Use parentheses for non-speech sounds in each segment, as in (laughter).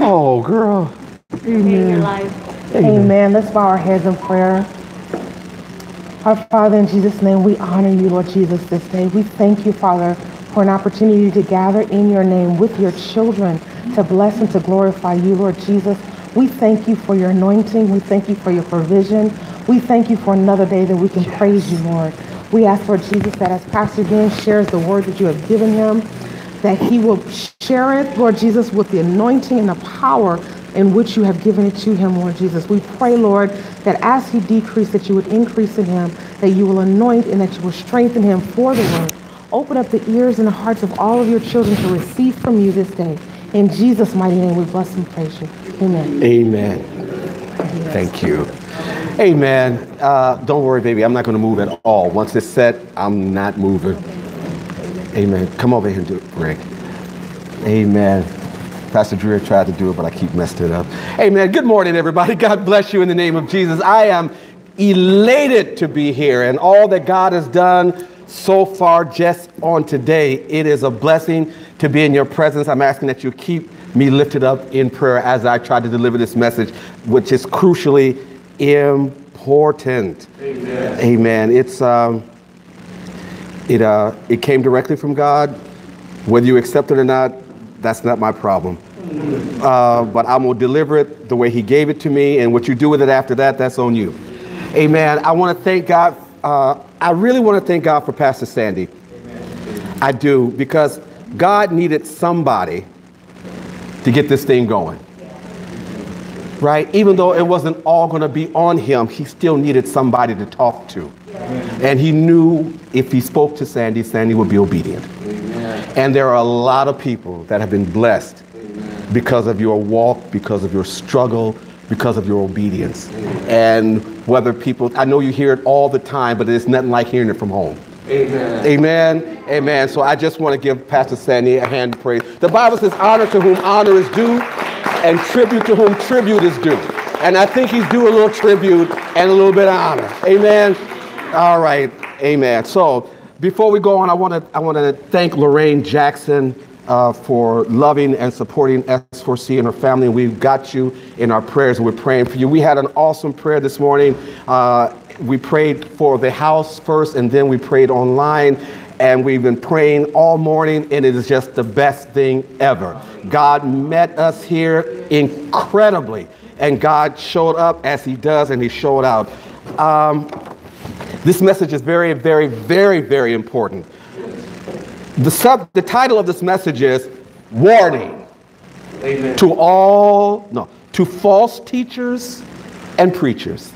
Oh, girl. Amen. Amen. Amen. Let's bow our heads in prayer. Our Father, in Jesus' name, we honor you, Lord Jesus, this day. We thank you, Father, for an opportunity to gather in your name with your children to bless and to glorify you, Lord Jesus. We thank you for your anointing. We thank you for your provision. We thank you for another day that we can yes. praise you, Lord. We ask, Lord Jesus, that as Pastor Dan shares the word that you have given him, that he will share it, Lord Jesus, with the anointing and the power in which you have given it to him, Lord Jesus. We pray, Lord, that as he decreased, that you would increase in him, that you will anoint and that you will strengthen him for the word. Open up the ears and the hearts of all of your children to receive from you this day. In Jesus' mighty name, we bless and praise you. Amen. Amen. Thank you. Amen. Uh, don't worry, baby. I'm not going to move at all. Once it's set, I'm not moving. Amen. Come over here and do it, Greg. Amen. Pastor Drew tried to do it, but I keep messing it up. Amen. Good morning, everybody. (laughs) God bless you in the name of Jesus. I am elated to be here and all that God has done so far just on today. It is a blessing to be in your presence. I'm asking that you keep me lifted up in prayer as I try to deliver this message, which is crucially important. Amen. Amen. It's um, it uh, it came directly from God. Whether you accept it or not, that's not my problem. Uh, but I'm gonna deliver it the way He gave it to me, and what you do with it after that, that's on you. Amen. I want to thank God. Uh, I really want to thank God for Pastor Sandy. Amen. I do because God needed somebody to get this thing going. Right? Even though it wasn't all going to be on him, he still needed somebody to talk to. And he knew if he spoke to Sandy, Sandy would be obedient. Amen. And there are a lot of people that have been blessed Amen. because of your walk, because of your struggle, because of your obedience. Amen. And whether people, I know you hear it all the time, but it's nothing like hearing it from home. Amen. Amen. Amen. So I just want to give Pastor Sandy a hand of praise. The Bible says, honor to whom honor is due, and tribute to whom tribute is due. And I think he's due a little tribute and a little bit of honor. Amen. All right. Amen. So before we go on, I want to I want to thank Lorraine Jackson uh, for loving and supporting S4C and her family. We've got you in our prayers, and we're praying for you. We had an awesome prayer this morning. Uh, we prayed for the house first, and then we prayed online. And we've been praying all morning, and it is just the best thing ever. God met us here incredibly, and God showed up as He does, and He showed out. Um, this message is very, very, very, very important. The, sub, the title of this message is Warning Amen. to all, no, to false teachers and preachers.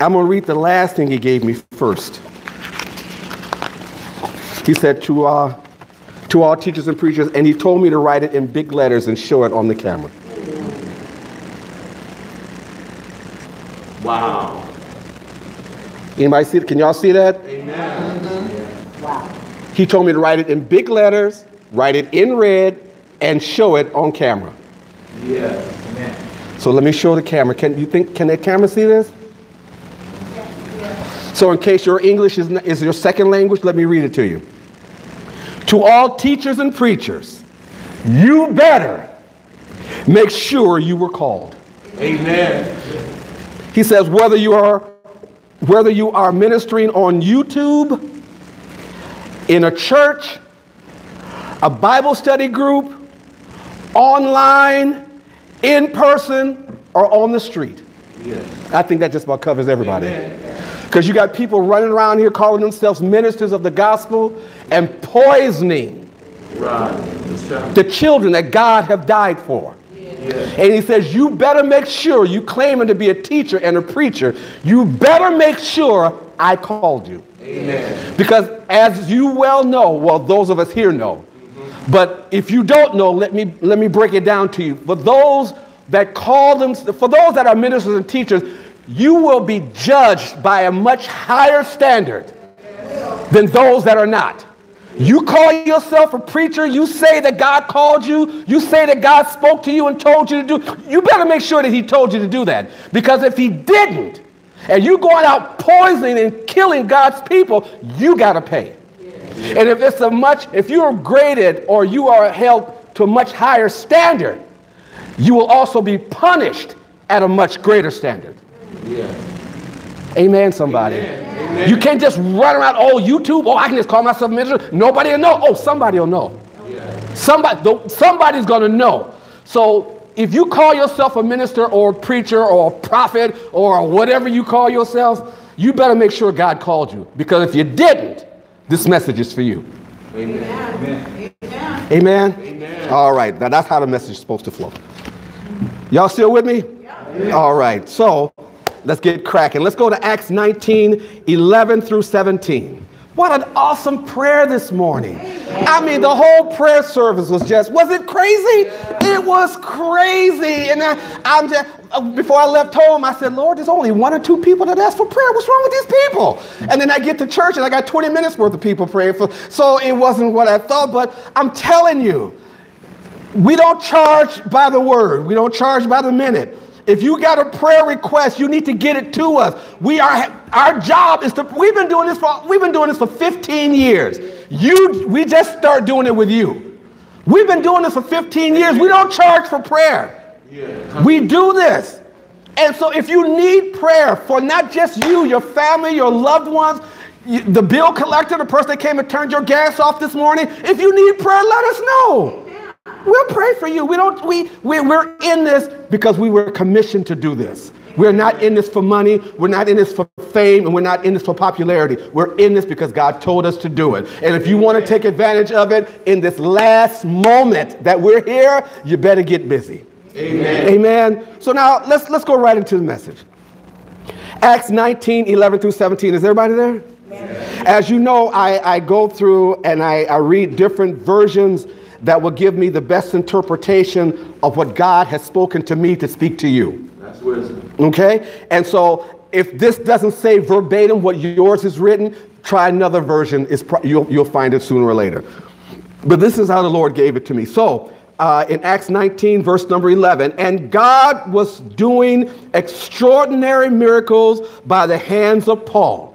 I'm going to read the last thing he gave me first. He said to, uh, to all teachers and preachers, and he told me to write it in big letters and show it on the camera. Wow. Anybody see it? Can y'all see that? Amen. Wow. He told me to write it in big letters, write it in red, and show it on camera. Yeah. Amen. So let me show the camera. Can you think? Can the camera see this? So, in case your English is, is your second language, let me read it to you. To all teachers and preachers, you better make sure you were called. Amen. He says, whether you are whether you are ministering on YouTube, in a church, a Bible study group, online, in person, or on the street. Yes. I think that just about covers everybody. Because you got people running around here calling themselves ministers of the gospel and poisoning right. the children that God have died for. And he says, You better make sure you claiming to be a teacher and a preacher, you better make sure I called you. Amen. Because as you well know, well, those of us here know, but if you don't know, let me let me break it down to you. For those that call them, for those that are ministers and teachers, you will be judged by a much higher standard than those that are not. You call yourself a preacher, you say that God called you, you say that God spoke to you and told you to do, you better make sure that He told you to do that. Because if He didn't, and you going out poisoning and killing God's people, you got to pay. And if it's a much, if you are graded or you are held to a much higher standard, you will also be punished at a much greater standard. Amen, somebody. You can't just run around, oh, YouTube, oh, I can just call myself a minister. Nobody will know. Oh, somebody will know. Somebody, somebody's going to know. So if you call yourself a minister or a preacher or a prophet or whatever you call yourself, you better make sure God called you. Because if you didn't, this message is for you. Amen. Amen. Amen. All right. Now that's how the message is supposed to flow. Y'all still with me? All right. So let's get cracking. Let's go to Acts 19 11 through 17. What an awesome prayer this morning. I mean, the whole prayer service was just, was it crazy? It was crazy. And I, I'm just, before I left home, I said, Lord, there's only one or two people that ask for prayer. What's wrong with these people? And then I get to church and I got 20 minutes worth of people praying for. So it wasn't what I thought, but I'm telling you, we don't charge by the word. We don't charge by the minute. If you got a prayer request, you need to get it to us. We are our job is to we've been doing this for we've been doing this for 15 years. You we just start doing it with you. We've been doing this for 15 years. We don't charge for prayer. We do this. And so if you need prayer for not just you, your family, your loved ones, the bill collector, the person that came and turned your gas off this morning, if you need prayer, let us know. We'll pray for you. We don't, we, we, we're in this because we were commissioned to do this. We're not in this for money. We're not in this for fame, and we're not in this for popularity. We're in this because God told us to do it. And if you want to take advantage of it in this last moment that we're here, you better get busy. Amen. Amen. So now let's let's go right into the message. Acts 19, 11 through 17. Is everybody there? As you know, I, I go through and I, I read different versions that will give me the best interpretation of what God has spoken to me to speak to you. That's wisdom. Okay? And so if this doesn't say verbatim what yours is written, try another version. Is you'll, you'll find it sooner or later. But this is how the Lord gave it to me. So uh, in Acts 19, verse number 11, and God was doing extraordinary miracles by the hands of Paul.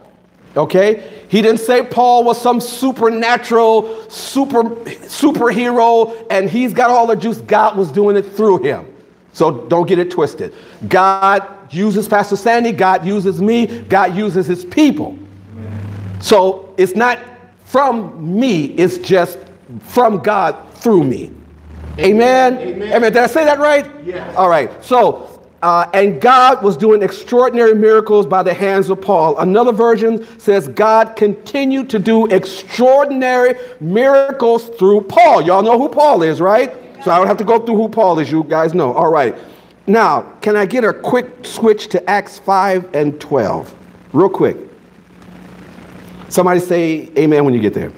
Okay? He didn't say Paul was some supernatural super superhero and he's got all the juice. God was doing it through him. So don't get it twisted. God uses Pastor Sandy, God uses me, God uses his people. So it's not from me, it's just from God through me. Amen. Amen. Amen. Did I say that right? Yes. All right. So uh, and God was doing extraordinary miracles by the hands of Paul. Another version says God continued to do extraordinary miracles through Paul. Y'all know who Paul is, right? So I don't have to go through who Paul is. You guys know. All right. Now, can I get a quick switch to Acts 5 and 12? Real quick. Somebody say amen when you get there.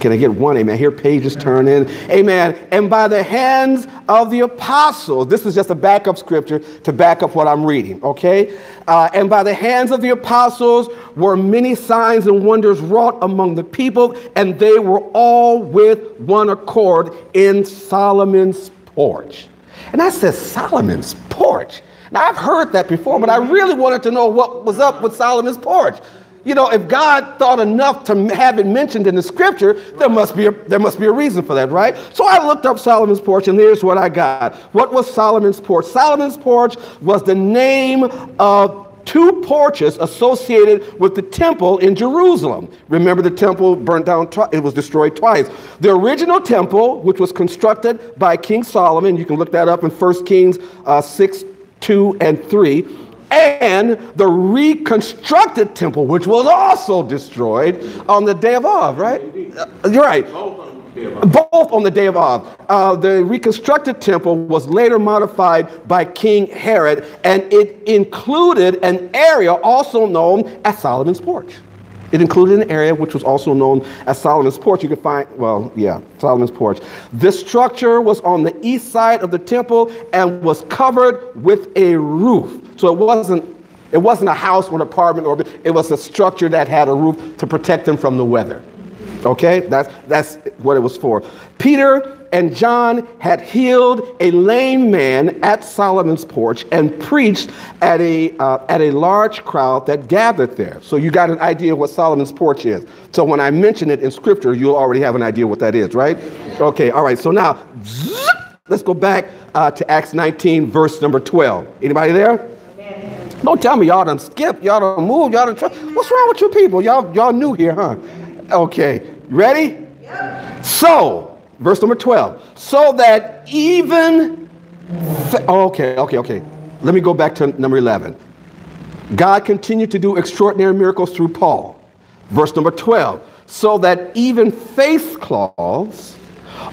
Can I get one amen? Here pages turn in. Amen. And by the hands of the apostles, this is just a backup scripture to back up what I'm reading, okay? Uh, and by the hands of the apostles were many signs and wonders wrought among the people, and they were all with one accord in Solomon's porch. And I said, Solomon's porch. Now, I've heard that before, but I really wanted to know what was up with Solomon's porch. You know, if God thought enough to have it mentioned in the scripture, there must be a, there must be a reason for that, right? So I looked up Solomon's porch, and here's what I got. What was Solomon's porch? Solomon's porch was the name of two porches associated with the temple in Jerusalem. Remember, the temple burnt down, it was destroyed twice. The original temple, which was constructed by King Solomon, you can look that up in 1 Kings uh, 6, 2, and 3 and the reconstructed temple, which was also destroyed on the day of Av, right? Uh, you're right. Both on the day of Av. Uh, the reconstructed temple was later modified by King Herod, and it included an area also known as Solomon's Porch. It included an area which was also known as Solomon's Porch. You could find, well, yeah, Solomon's Porch. This structure was on the east side of the temple and was covered with a roof. So it wasn't it wasn't a house or an apartment or it was a structure that had a roof to protect them from the weather. Okay? That's that's what it was for. Peter and John had healed a lame man at Solomon's porch and preached at a, uh, at a large crowd that gathered there. So you got an idea of what Solomon's porch is. So when I mention it in scripture, you'll already have an idea what that is, right? Okay, all right. So now, let's go back uh, to Acts 19, verse number 12. Anybody there? Don't tell me y'all done skip, y'all done move, y'all done. Try. What's wrong with you people? Y'all, y'all new here, huh? Okay, ready? Yep. So, verse number 12. So that even. Oh, okay, okay, okay. Let me go back to number 11. God continued to do extraordinary miracles through Paul. Verse number 12. So that even face cloths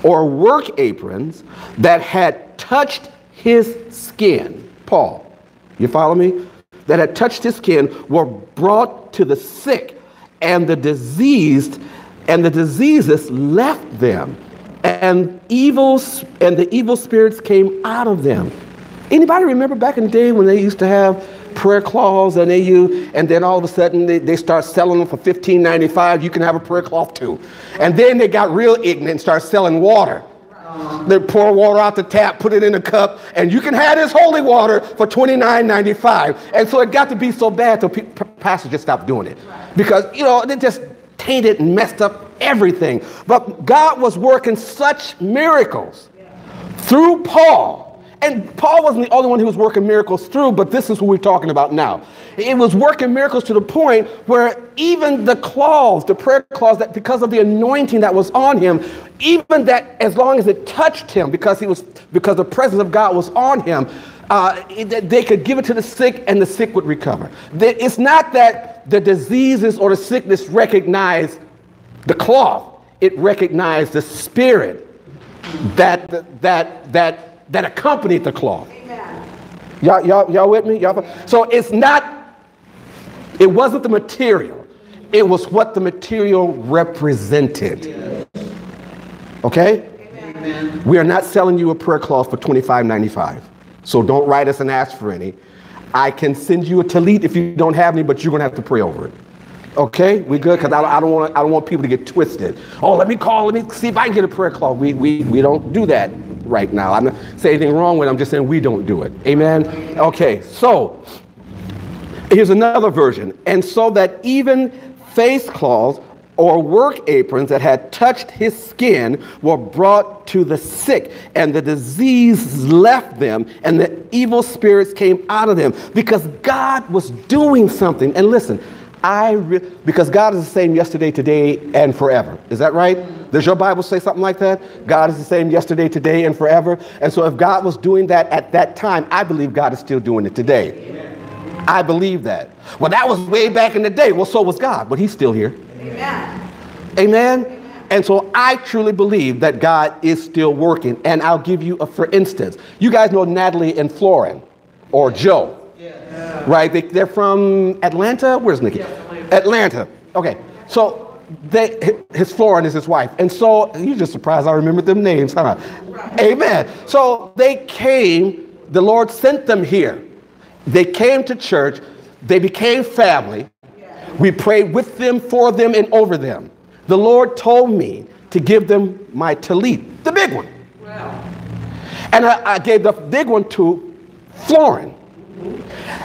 or work aprons that had touched his skin, Paul, you follow me? That had touched his skin were brought to the sick and the diseased, and the diseases left them, and evils and the evil spirits came out of them. Anybody remember back in the day when they used to have prayer cloths and they use, and then all of a sudden they, they start selling them for $15.95. You can have a prayer cloth too. And then they got real ignorant and start selling water. They pour water out the tap, put it in a cup, and you can have this holy water for $29.95. And so it got to be so bad till pastors just stopped doing it. Because, you know, they just tainted and messed up everything. But God was working such miracles through Paul and Paul wasn't the only one who was working miracles through, but this is what we're talking about now. It was working miracles to the point where even the clause, the prayer clause, that because of the anointing that was on him, even that as long as it touched him, because he was because the presence of God was on him, uh, it, they could give it to the sick and the sick would recover. It's not that the diseases or the sickness recognize the cloth; it recognized the spirit that that that that accompanied the cloth. Y'all, y'all, y'all with me? Y'all, so it's not, it wasn't the material, it was what the material represented. Okay? Amen. We are not selling you a prayer cloth for $25.95. So don't write us and ask for any. I can send you a talit if you don't have any, but you're going to have to pray over it. Okay, we good? Because I, I, don't want I don't want people to get twisted. Oh, let me call. Let me see if I can get a prayer call. We, we, we don't do that right now. I'm not saying anything wrong with it. I'm just saying we don't do it. Amen? Okay, so here's another version. And so that even face cloths or work aprons that had touched his skin were brought to the sick, and the disease left them, and the evil spirits came out of them because God was doing something. And listen, I re- because God is the same yesterday, today, and forever. Is that right? Does your Bible say something like that? God is the same yesterday, today, and forever. And so, if God was doing that at that time, I believe God is still doing it today. Amen. I believe that. Well, that was way back in the day. Well, so was God, but He's still here. Amen. Amen. And so I truly believe that God is still working. And I'll give you a for instance. You guys know Natalie and Florin or Joe. Yeah. Right? They, they're from Atlanta. Where's Nikki? Yeah, Atlanta. Atlanta. Okay. So they, his Florin is his wife. And so you're just surprised I remembered them names, huh? Right. Amen. So they came, the Lord sent them here. They came to church, they became family. We prayed with them, for them, and over them. The Lord told me to give them my talit, the big one. Wow. And I, I gave the big one to Florin.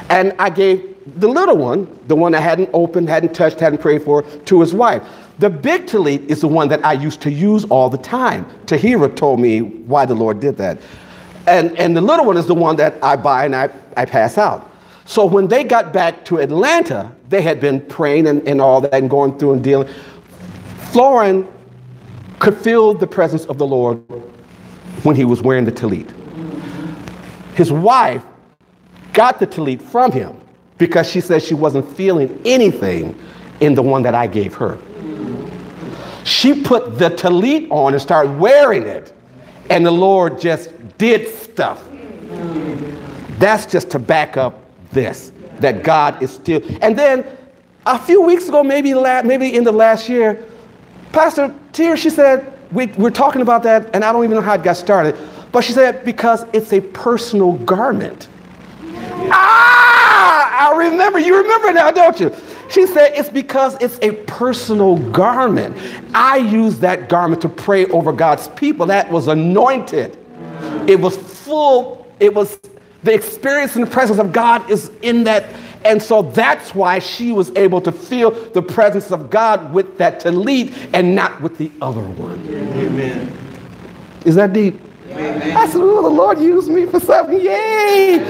And I gave the little one, the one that hadn't opened, hadn't touched, hadn't prayed for, to his wife. The big talit is the one that I used to use all the time. Tahira told me why the Lord did that. And, and the little one is the one that I buy and I, I pass out. So when they got back to Atlanta, they had been praying and, and all that and going through and dealing. Florin could feel the presence of the Lord when he was wearing the talit. His wife got the talit from him because she said she wasn't feeling anything in the one that I gave her. She put the talit on and started wearing it, and the Lord just did stuff. That's just to back up this that God is still. And then a few weeks ago, maybe maybe in the last year, Pastor Tier, she said we, we're talking about that, and I don't even know how it got started, but she said because it's a personal garment. Ah, I remember. You remember now, don't you? She said, It's because it's a personal garment. I use that garment to pray over God's people. That was anointed. It was full, it was the experience and the presence of God is in that. And so that's why she was able to feel the presence of God with that tallit and not with the other one. Amen. Is that deep? I said, oh, the Lord used me for something. Yay! (laughs) Yay!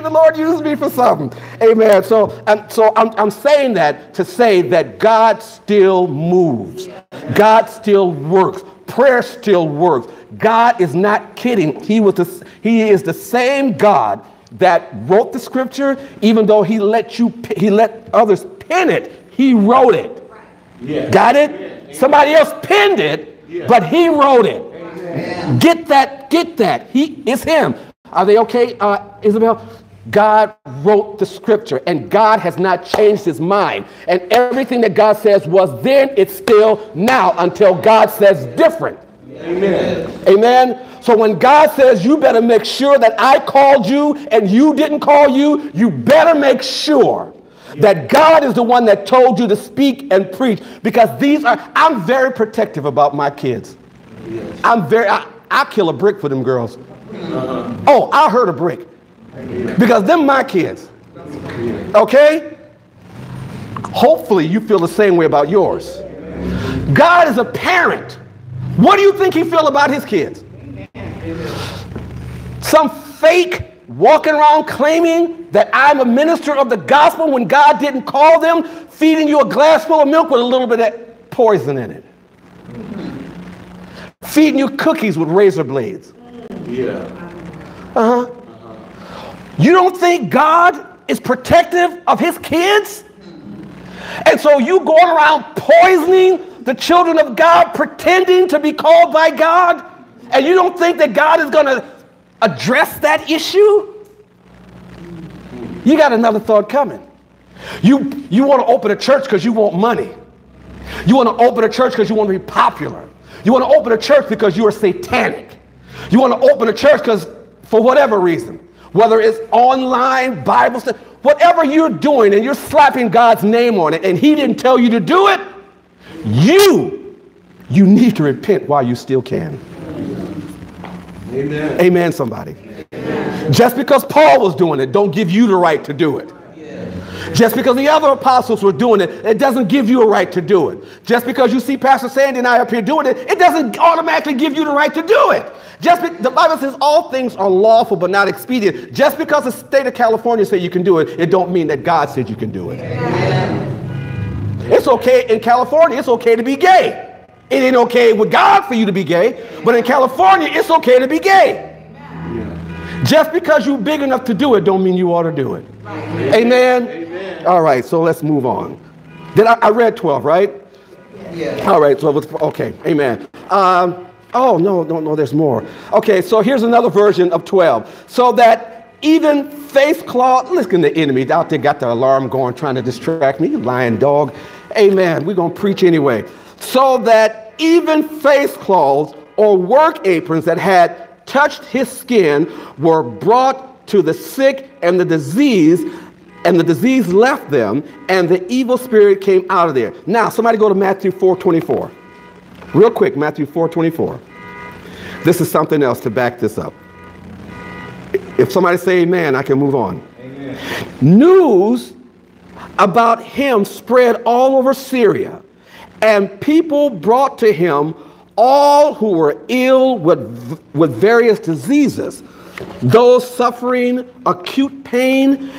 The Lord used me for something. Amen. So, so I'm, I'm saying that to say that God still moves. God still works. Prayer still works. God is not kidding. He, was the, he is the same God that wrote the scripture, even though he let you he let others pen it, he wrote it. Yeah. Got it? Somebody else penned it, but he wrote it. Get that, get that. He it's him. Are they okay, uh, Isabel? God wrote the scripture, and God has not changed his mind. And everything that God says was then, it's still now until God says different. Amen. Amen. So when God says, you better make sure that I called you and you didn't call you, you better make sure that God is the one that told you to speak and preach because these are, I'm very protective about my kids. I'm very, I, I'll kill a brick for them girls. Oh, I'll hurt a brick because them my kids. Okay? Hopefully you feel the same way about yours. God is a parent. What do you think he feel about his kids? Some fake walking around claiming that I'm a minister of the gospel when God didn't call them, feeding you a glass full of milk with a little bit of poison in it. Feeding you cookies with razor blades. Yeah. Uh-huh. You don't think God is protective of his kids? And so you going around poisoning the children of God, pretending to be called by God, and you don't think that God is going to address that issue? You got another thought coming. You, you want to open a church because you want money. You want to open a church because you want to be popular. You want to open a church because you are satanic. You want to open a church because, for whatever reason, whether it's online, Bible study, whatever you're doing and you're slapping God's name on it and He didn't tell you to do it, you, you need to repent while you still can. Amen. Amen, somebody. Just because Paul was doing it, don't give you the right to do it. Just because the other apostles were doing it, it doesn't give you a right to do it. Just because you see Pastor Sandy and I up here doing it, it doesn't automatically give you the right to do it. Just be, the Bible says all things are lawful but not expedient. Just because the state of California said you can do it, it don't mean that God said you can do it. It's okay in California, it's okay to be gay. It ain't okay with God for you to be gay, but in California, it's okay to be gay. Just because you're big enough to do it, don't mean you ought to do it. Amen. Amen. All right, so let's move on. Did I, I read 12, right? Yeah. All right, so it was, okay, amen. Um, oh, no, no, no, there's more. Okay, so here's another version of 12. So that even faith cloth, listen, the enemy out there got the alarm going, trying to distract me, you lying dog. Amen. We're going to preach anyway. So that even face clothes or work aprons that had touched his skin were brought to the sick and the disease, and the disease left them, and the evil spirit came out of there. Now, somebody go to Matthew 4 24. Real quick, Matthew 4 24. This is something else to back this up. If somebody say amen, I can move on. Amen. News about him spread all over Syria, and people brought to him all who were ill with, with various diseases, those suffering acute pain,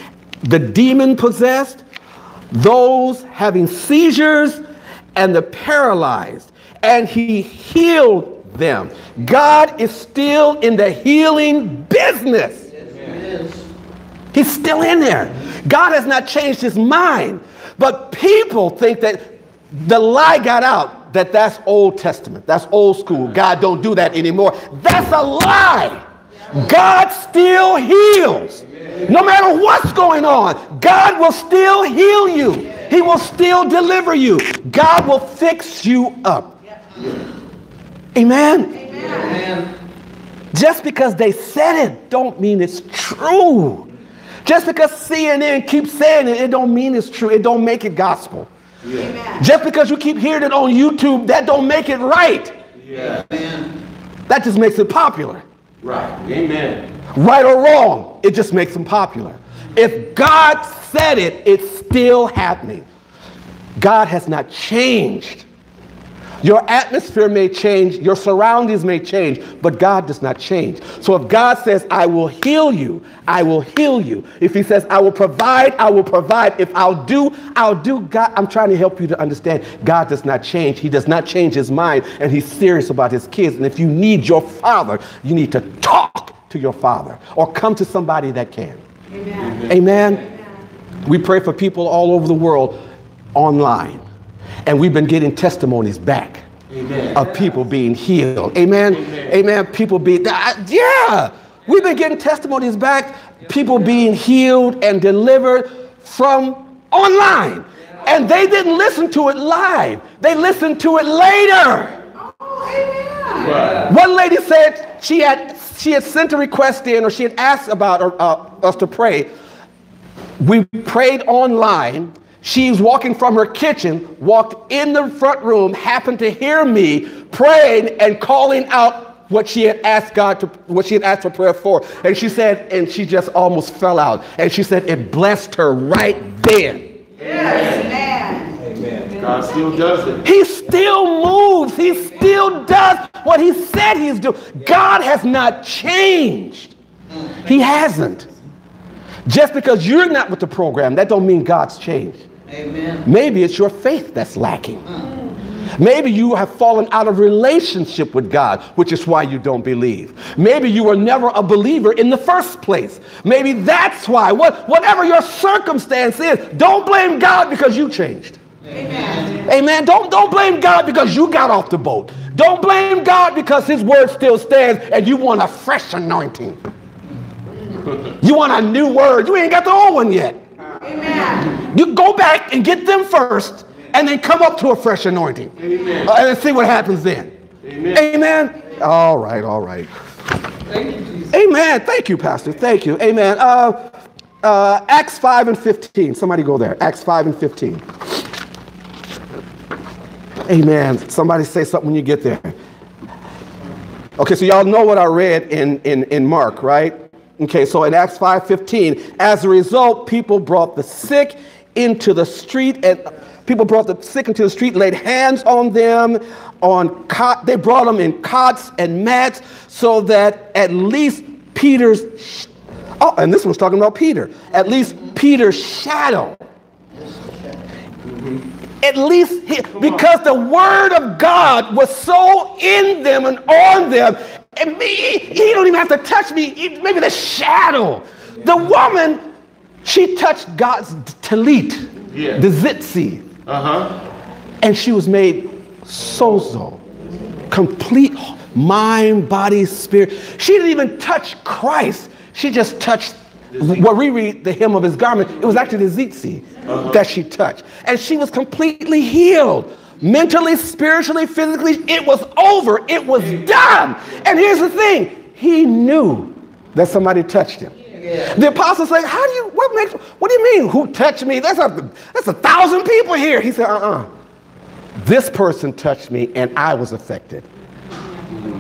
the demon possessed, those having seizures, and the paralyzed. And he healed them. God is still in the healing business. He's still in there. God has not changed his mind. But people think that the lie got out that that's Old Testament. That's old school. God don't do that anymore. That's a lie. God still heals. No matter what's going on, God will still heal you. He will still deliver you. God will fix you up. Amen. Amen. Just because they said it don't mean it's true. Just because CNN keeps saying it, it don't mean it's true. It don't make it gospel. Yeah. Just because you keep hearing it on YouTube, that don't make it right. Yeah. That just makes it popular. Right. Amen. Right or wrong, it just makes them popular. If God said it, it's still happening. God has not changed. Your atmosphere may change, your surroundings may change, but God does not change. So if God says, I will heal you, I will heal you. If He says, I will provide, I will provide. If I'll do, I'll do. God, I'm trying to help you to understand God does not change. He does not change His mind, and He's serious about His kids. And if you need your father, you need to talk to your father or come to somebody that can. Amen. Amen. We pray for people all over the world online. And we've been getting testimonies back Amen. of people being healed. Amen. Amen. People being, yeah. We've been getting testimonies back, people being healed and delivered from online. And they didn't listen to it live, they listened to it later. Right. One lady said she had she had sent a request in, or she had asked about uh, us to pray. We prayed online. She's walking from her kitchen, walked in the front room, happened to hear me praying and calling out what she had asked God to, what she had asked for prayer for. And she said, and she just almost fell out. And she said it blessed her right then. Amen. Amen. God still does it. He still moves. He still does what he said he's doing. God has not changed. He hasn't. Just because you're not with the program, that don't mean God's changed. Amen. Maybe it's your faith that's lacking. Maybe you have fallen out of relationship with God, which is why you don't believe. Maybe you were never a believer in the first place. Maybe that's why. What, whatever your circumstance is, don't blame God because you changed. Amen. Amen. Don't, don't blame God because you got off the boat. Don't blame God because his word still stands and you want a fresh anointing. You want a new word. You ain't got the old one yet. Amen. You go back and get them first and then come up to a fresh anointing. Amen. Uh, and see what happens then. Amen. Amen. All right, all right. Thank you, Jesus. Amen. Thank you, Pastor. Thank you. Amen. Uh, uh, Acts 5 and 15. Somebody go there. Acts 5 and 15. Amen. Somebody say something when you get there. Okay, so y'all know what I read in, in, in Mark, right? Okay, so in Acts 5:15, as a result, people brought the sick into the street and people brought the sick into the street, laid hands on them, on cot, they brought them in cots and mats so that at least Peter's Oh, and this one's talking about Peter. At least Peter's shadow at least he, because the word of God was so in them and on them, and me, he don't even have to touch me. Maybe the shadow. The woman, she touched God's talit, Yeah. the zitzi, Uh huh. and she was made sozo, complete mind, body, spirit. She didn't even touch Christ. She just touched what we read the hem of his garment. It was actually the zitzi that she touched, and she was completely healed. Mentally, spiritually, physically, it was over. It was done. And here's the thing: he knew that somebody touched him. The apostle said, "How do you? What makes? What do you mean? Who touched me? That's a that's a thousand people here." He said, "Uh-uh." This person touched me and I was affected.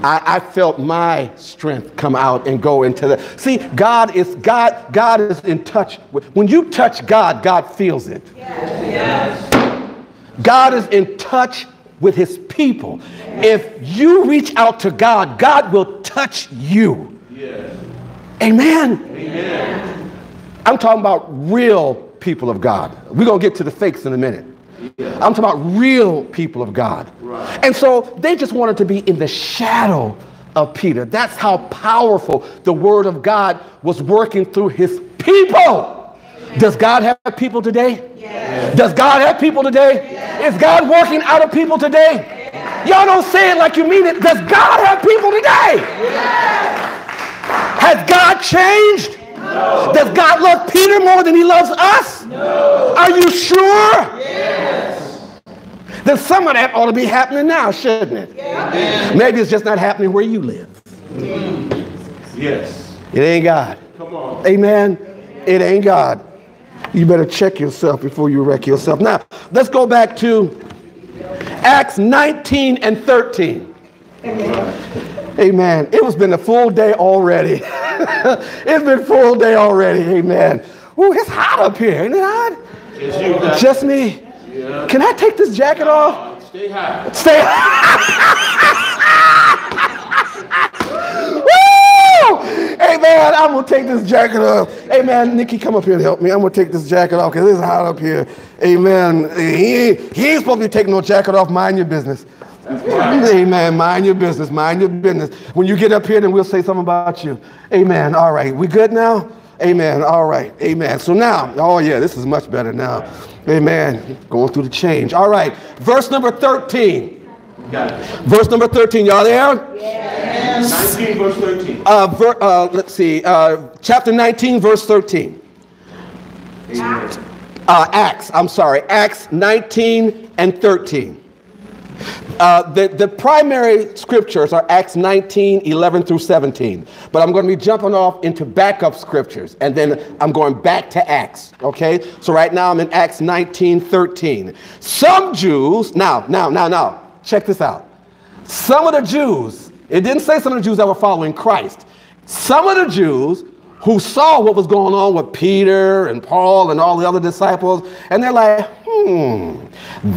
I, I felt my strength come out and go into the. See, God is God. God is in touch with. When you touch God, God feels it. God is in touch with His people. If you reach out to God, God will touch you. Yes. Amen. Amen. I'm talking about real people of God. We're going to get to the fakes in a minute. I'm talking about real people of God. Right. And so they just wanted to be in the shadow of Peter. That's how powerful the word of God was working through his people. Does God have people today? Yes. Does God have people today? Yes. Is God working out of people today? Yes. Y'all don't say it like you mean it. Does God have people today? Has God changed? No. Does God love Peter more than he loves us? No. Are you sure? Yes. Then some of that ought to be happening now, shouldn't it? Maybe it's just not happening where you live. Yes. It ain't God. Come on. Amen. It ain't God. You better check yourself before you wreck yourself. Now, let's go back to Acts 19 and 13. Amen. It has been a full day already. (laughs) it's been full day already. Amen. Ooh, it's hot up here, ain't it hot? You, Just me. Yeah. Can I take this jacket off? Stay hot. Stay. (laughs) Woo! Hey man, I'm gonna take this jacket off. Hey man, Nikki, come up here and help me. I'm gonna take this jacket off because it's hot up here. Amen. He, ain't- he ain't supposed to be taking no jacket off. Mind your business. Amen. Mind your business. Mind your business. When you get up here, then we'll say something about you. Amen. All right. We good now? Amen. All right. Amen. So now, oh yeah, this is much better now. Amen. Going through the change. All right. Verse number 13. Verse number 13. Y'all there? Yes. 19 verse 13. Uh, ver, uh, let's see. Uh, chapter 19, verse 13. Amen. Uh, Acts, I'm sorry. Acts 19 and 13. Uh, the, the primary scriptures are Acts 19, 11 through 17. But I'm going to be jumping off into backup scriptures and then I'm going back to Acts. Okay? So right now I'm in Acts 19, 13. Some Jews, now, now, now, now, check this out. Some of the Jews, it didn't say some of the Jews that were following Christ. Some of the Jews who saw what was going on with Peter and Paul and all the other disciples, and they're like, hmm,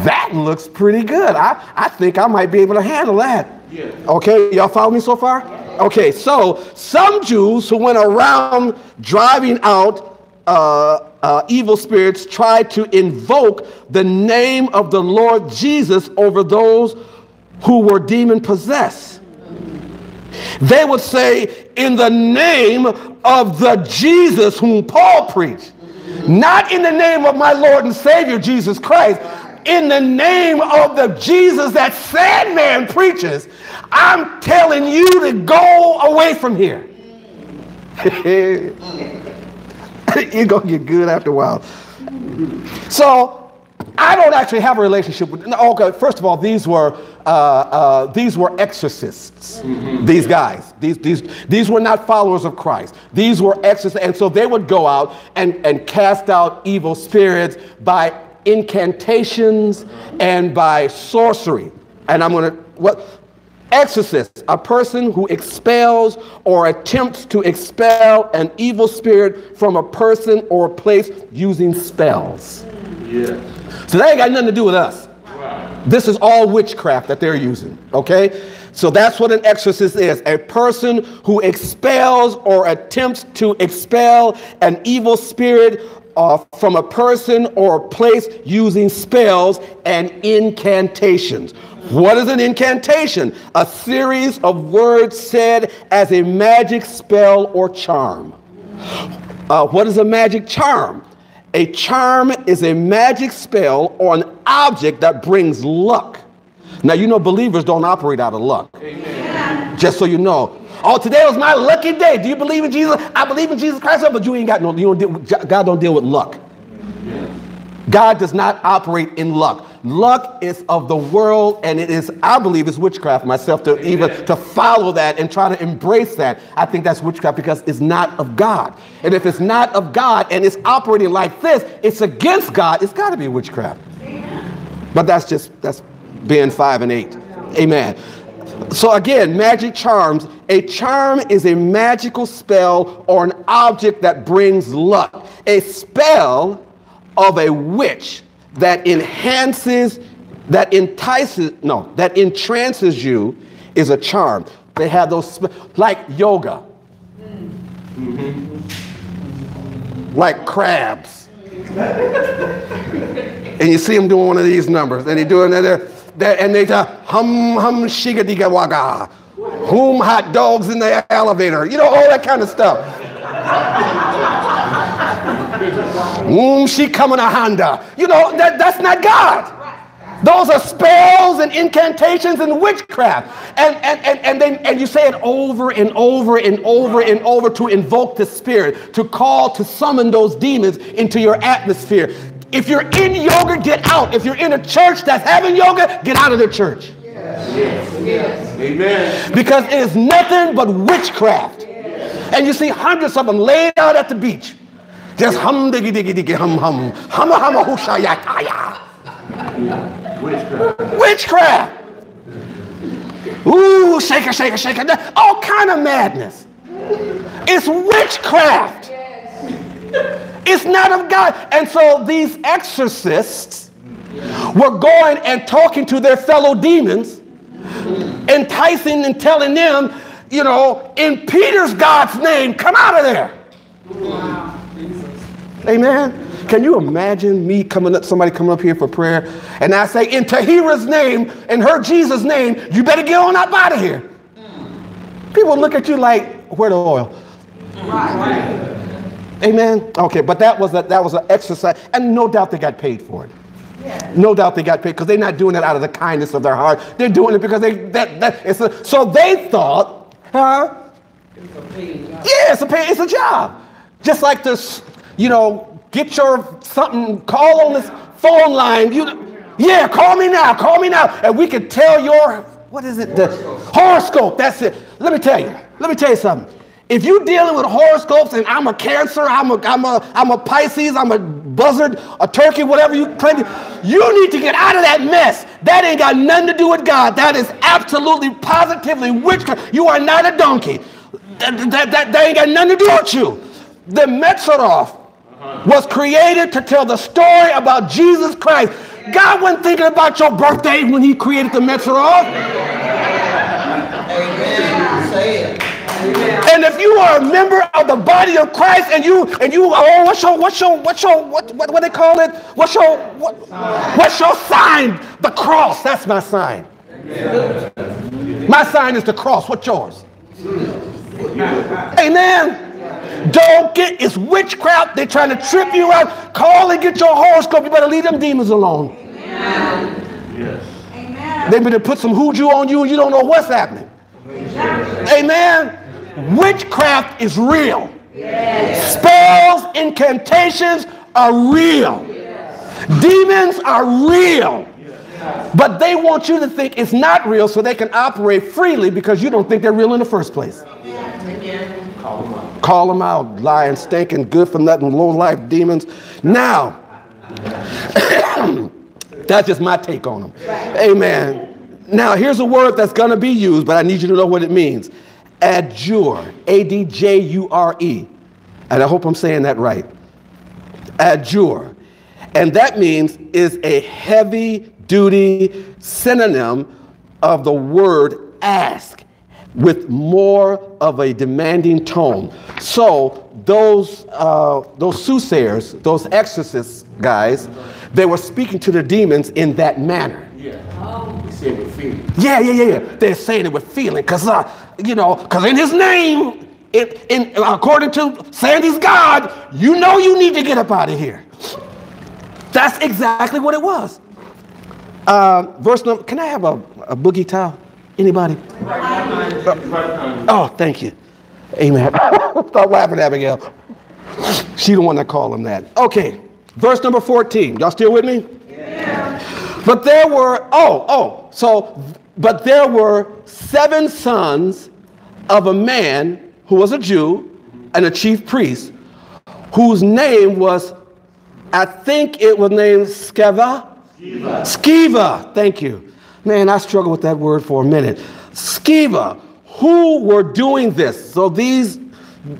that looks pretty good. I, I think I might be able to handle that. Yeah. Okay, y'all follow me so far? Okay, so some Jews who went around driving out uh, uh, evil spirits tried to invoke the name of the Lord Jesus over those who were demon possessed. They would say, in the name of the Jesus whom Paul preached, not in the name of my Lord and Savior Jesus Christ, in the name of the Jesus that Sandman preaches, I'm telling you to go away from here. (laughs) (laughs) (laughs) You're going to get good after a while. So I don't actually have a relationship with. no, Okay, first of all, these were uh, uh, these were exorcists. These guys, these these these were not followers of Christ. These were exorcists, and so they would go out and and cast out evil spirits by incantations and by sorcery. And I'm gonna what. Exorcist, a person who expels or attempts to expel an evil spirit from a person or a place using spells. Yes. So that ain't got nothing to do with us. Wow. This is all witchcraft that they're using, okay? So that's what an exorcist is a person who expels or attempts to expel an evil spirit uh, from a person or a place using spells and incantations. What is an incantation? A series of words said as a magic spell or charm. Uh, what is a magic charm? A charm is a magic spell or an object that brings luck. Now, you know, believers don't operate out of luck. Just so you know. Oh, today was my lucky day. Do you believe in Jesus? I believe in Jesus Christ, but you ain't got no, you don't deal, God don't deal with luck. God does not operate in luck. Luck is of the world, and it is, I believe, is witchcraft myself to even to follow that and try to embrace that. I think that's witchcraft because it's not of God. And if it's not of God and it's operating like this, it's against God, it's got to be witchcraft. But that's just that's being five and eight. Amen. So again, magic charms. A charm is a magical spell or an object that brings luck. A spell of a witch that enhances, that entices, no, that entrances you is a charm. They have those, like yoga, like crabs. and you see them doing one of these numbers, and they doing that, and they uh, hum hum shiga waga, whom hot dogs in the elevator, you know, all that kind of stuff. Whom she coming a Honda, you know, that, that's not God. Those are spells and incantations and witchcraft. And, and, and, and, then, and you say it over and over and over and over to invoke the spirit, to call, to summon those demons into your atmosphere. If you're in yoga, get out. If you're in a church that's having yoga, get out of the church. Amen. Because it is nothing but witchcraft. And you see hundreds of them laid out at the beach. Just hum diggy diggy diggy hum hum. Hum hum hushayakaya. Witchcraft. Witchcraft. Ooh, shaker, shaker, shaker. All kind of madness. It's witchcraft. It's not of God. And so these exorcists were going and talking to their fellow demons, enticing and telling them, you know, in Peter's God's name, come out of there. Amen. Can you imagine me coming up, somebody coming up here for prayer, and I say, in Tahira's name, in her Jesus' name, you better get on up out of here. People look at you like, where the oil? Amen. Okay, but that was a, that was an exercise, and no doubt they got paid for it. No doubt they got paid because they're not doing it out of the kindness of their heart. They're doing it because they that that it's a, so they thought, huh? Yeah, it's a pay, it's a job. Just like this, you know, get your something, call on this phone line. You, yeah, call me now, call me now, and we can tell your what is it? The horoscope. That's it. Let me tell you. Let me tell you something. If you're dealing with horoscopes and I'm a Cancer, I'm a, I'm a, I'm a Pisces, I'm a buzzard, a turkey, whatever you claim, you need to get out of that mess. That ain't got nothing to do with God. That is absolutely, positively witchcraft. You are not a donkey. That, that, that, that ain't got nothing to do with you. The Mazzaroth was created to tell the story about Jesus Christ. God wasn't thinking about your birthday when he created the Mazzaroth. Amen. Say it. And if you are a member of the body of Christ and you and you oh what's your what's your what's your what what, what they call it? What's your what, what's your sign? The cross. That's my sign. My sign is the cross. What's yours? Amen. Don't get it's witchcraft. They're trying to trip you out. Call and get your horoscope. You better leave them demons alone. Yes. Amen. They better put some hoodoo on you and you don't know what's happening. Amen. Witchcraft is real. Spells, incantations are real. Demons are real. But they want you to think it's not real so they can operate freely because you don't think they're real in the first place. Call them out. Call them out, lying, stinking, good for nothing, low life demons. Now, (coughs) that's just my take on them. Amen. Now, here's a word that's going to be used, but I need you to know what it means. Adjure, A D J U R E. And I hope I'm saying that right. Adjure. And that means is a heavy duty synonym of the word ask with more of a demanding tone. So those uh, those soothsayers, those exorcists guys, they were speaking to the demons in that manner. Yeah. He said with fear. Yeah, yeah, yeah, yeah. They're saying it with feeling, cause uh, you know, cause in His name, it, in according to Sandy's God, you know you need to get up out of here. That's exactly what it was. Uh, verse number. Can I have a, a boogie towel? Anybody? Right behind you. Oh, thank you. Amen. (laughs) Stop laughing, Abigail. She the one that called him that. Okay, verse number 14. Y'all still with me? But there were, oh, oh, so, but there were seven sons of a man who was a Jew and a chief priest, whose name was, I think it was named Sceva. Skiva, thank you. Man, I struggled with that word for a minute. Skiva, who were doing this? So these,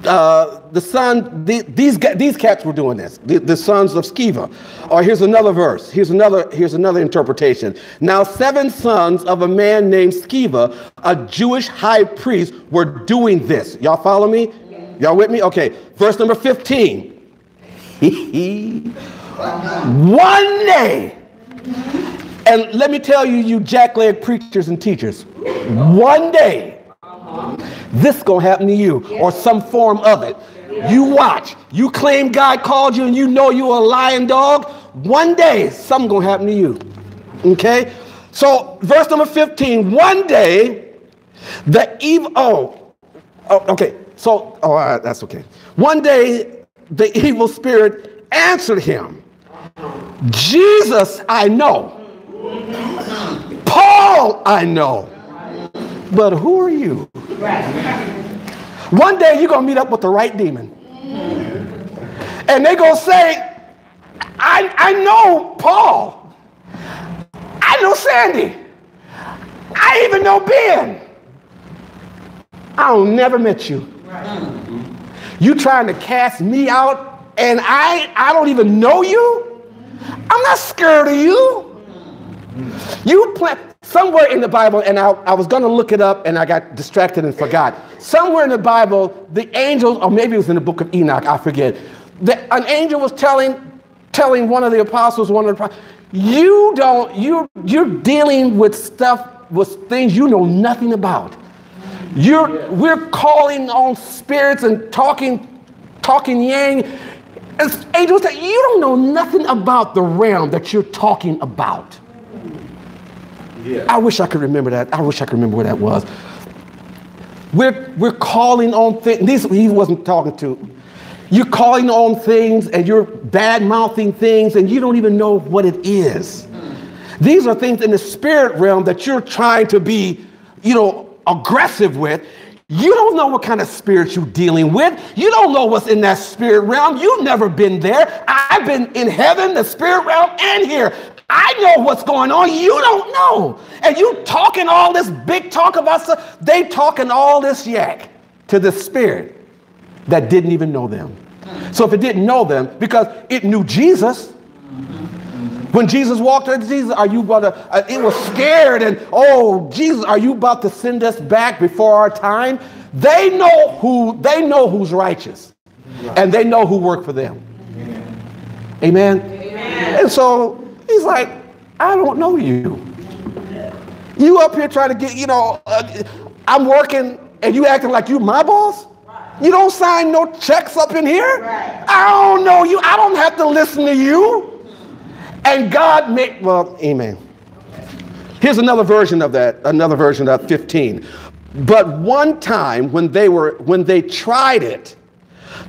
uh, the son, the, these these cats were doing this. The, the sons of Skiva. Or here's another verse. Here's another. Here's another interpretation. Now seven sons of a man named Skiva, a Jewish high priest, were doing this. Y'all follow me? Y'all with me? Okay. Verse number fifteen. (laughs) One day. And let me tell you, you jackleg preachers and teachers, one day, this gonna happen to you or some form of it. You watch. You claim God called you and you know you're a lying dog. One day, something gonna happen to you. Okay? So, verse number 15, one day, the evil, oh, oh, okay. So, oh, right, that's okay. One day, the (laughs) evil spirit answered him. Jesus, I know. Paul, I know. But who are you? One day you're going to meet up with the right demon. And they're gonna say, I, I know Paul. I know Sandy. I even know Ben. I don't never met you. You trying to cast me out and I I don't even know you? I'm not scared of you. You plant somewhere in the Bible, and I, I was going to look it up and I got distracted and forgot. Somewhere in the Bible, the angels, or maybe it was in the book of Enoch, I forget. The, an angel was telling telling one of the apostles, one of the prophets, you don't, you you're dealing with stuff, with things you know nothing about. You're we're calling on spirits and talking, talking yang. And angels say, you don't know nothing about the realm that you're talking about. Yeah. I wish I could remember that. I wish I could remember where that was. We're, we're calling on things. He wasn't talking to. You're calling on things and you're bad mouthing things and you don't even know what it is. These are things in the spirit realm that you're trying to be, you know, aggressive with. You don't know what kind of spirit you're dealing with. You don't know what's in that spirit realm. You've never been there. I've been in heaven, the spirit realm, and here. I know what's going on. You don't know. And you talking all this big talk about stuff. They talking all this yak to the spirit that didn't even know them. So if it didn't know them, because it knew Jesus, when Jesus walked into Jesus, are you about to, uh, it was scared and, oh, Jesus, are you about to send us back before our time? They know who, they know who's righteous and they know who worked for them. Amen. Amen. And so he's like, I don't know you. You up here trying to get, you know, uh, I'm working and you acting like you my boss? You don't sign no checks up in here. I don't know you. I don't have to listen to you. And God made, well, amen. Here's another version of that, another version of 15. But one time when they were, when they tried it,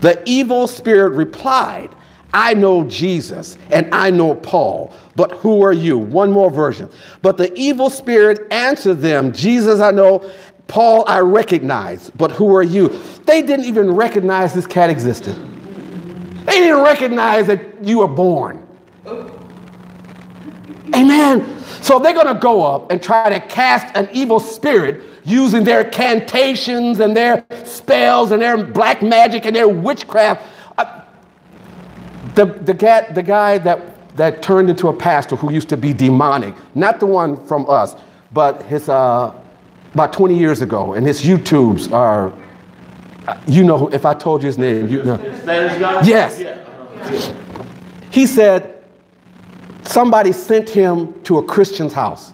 the evil spirit replied, I know Jesus and I know Paul, but who are you? One more version. But the evil spirit answered them, Jesus I know, Paul I recognize, but who are you? They didn't even recognize this cat existed. They didn't recognize that you were born. Amen. So they're going to go up and try to cast an evil spirit using their cantations and their spells and their black magic and their witchcraft. The, the, guy, the guy that, that turned into a pastor who used to be demonic, not the one from us, but his, uh, about 20 years ago, and his YouTubes are, uh, you know, if I told you his name, you know. Yes. He said, somebody sent him to a Christian's house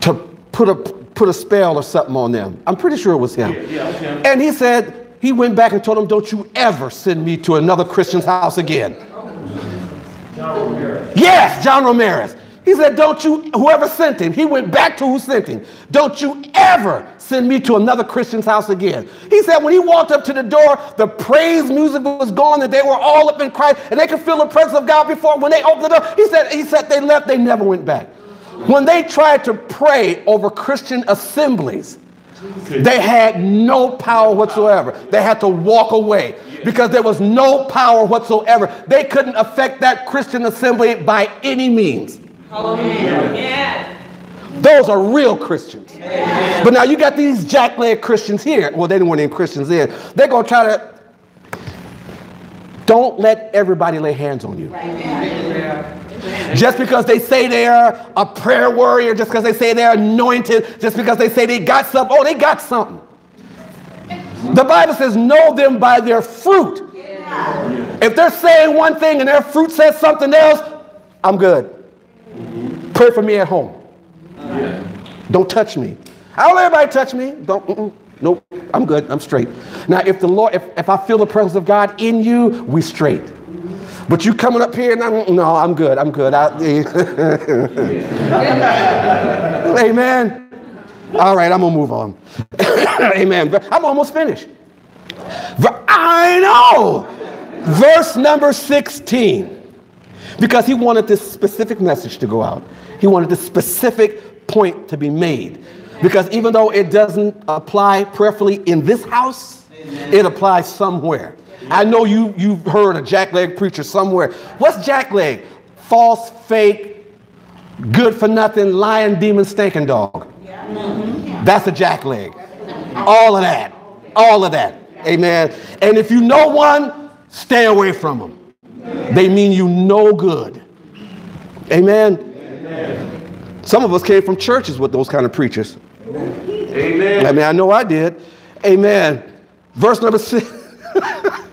to put a, put a spell or something on them. I'm pretty sure it was him. Yeah, yeah, And he said, he went back and told him, Don't you ever send me to another Christian's house again. John. Yes, John Ramirez. He said, Don't you, whoever sent him, he went back to who sent him. Don't you ever send me to another Christian's house again. He said, when he walked up to the door, the praise music was gone, and they were all up in Christ, and they could feel the presence of God before when they opened the door. He said, he said they left, they never went back. When they tried to pray over Christian assemblies, they had no power whatsoever. They had to walk away because there was no power whatsoever. They couldn't affect that Christian assembly by any means. Those are real Christians. But now you got these jackleg Christians here. Well, they didn't want any Christians there. They're going to try to. Don't let everybody lay hands on you. Just because they say they're a prayer warrior, just because they say they're anointed, just because they say they got something. Oh, they got something. The Bible says, know them by their fruit. If they're saying one thing and their fruit says something else, I'm good. Pray for me at home. Yeah. Don't touch me. I don't let everybody touch me. Don't. Mm-mm. Nope. I'm good. I'm straight. Now, if the Lord, if, if I feel the presence of God in you, we straight. But you coming up here and I'm, no, I'm good. I'm good. I, (laughs) Amen. All right, I'm gonna move on. (coughs) Amen. I'm almost finished. I know. Verse number 16. Because he wanted this specific message to go out. He wanted this specific point to be made. Because even though it doesn't apply prayerfully in this house, Amen. it applies somewhere. I know you, you've heard a jackleg preacher somewhere. What's jackleg? False, fake, good for nothing, lying, demon, stinking dog. That's a jackleg. All of that. All of that. Amen. And if you know one, stay away from them. They mean you no good. Amen. Some of us came from churches with those kind of preachers. Amen. I mean, I know I did. Amen. Verse number six. (laughs)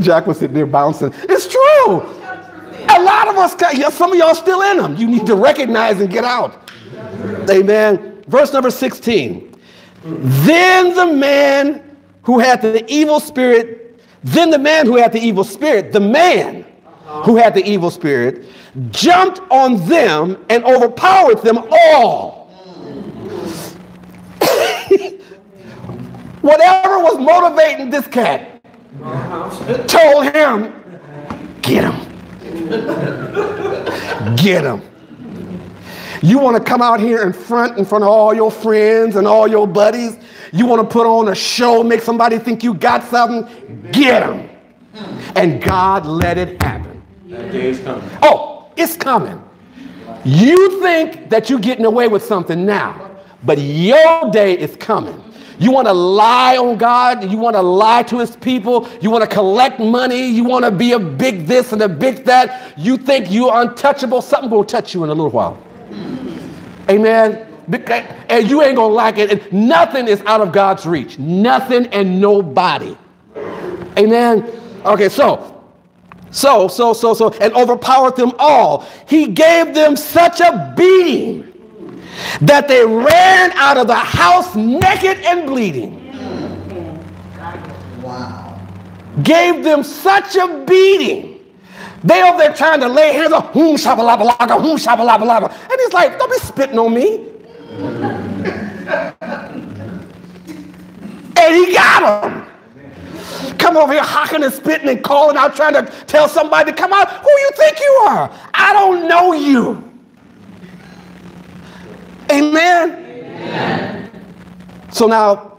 Jack was sitting there bouncing. It's true. A lot of us, got- some of y'all still in them. You need to recognize and get out. Amen. Verse number 16. Then the man who had the evil spirit, then the man who had the evil spirit, the man who had the evil spirit, jumped on them and overpowered them all. (coughs) Whatever was motivating this cat told him, get him. Get him. You want to come out here in front, in front of all your friends and all your buddies. You want to put on a show, make somebody think you got something. Get him. And God let it happen. That day is coming. Oh, it's coming. You think that you're getting away with something now, but your day is coming. You want to lie on God. You want to lie to his people. You want to collect money. You want to be a big this and a big that. You think you're untouchable. Something will touch you in a little while. Amen. And you ain't going to like it. And Nothing is out of God's reach. Nothing and nobody. Amen. Okay, so so, so, so, so, and overpowered them all. He gave them such a beating that they ran out of the house naked and bleeding. Wow. Gave them such a beating. They over there trying to lay hands on whom shabalabalaga, whom shabalabalaga. And he's like, don't be spitting on me. (laughs) and he got him. Come over here hocking and spitting and calling out, trying to tell somebody to come out. Who you think you are? I don't know you. Amen. So now,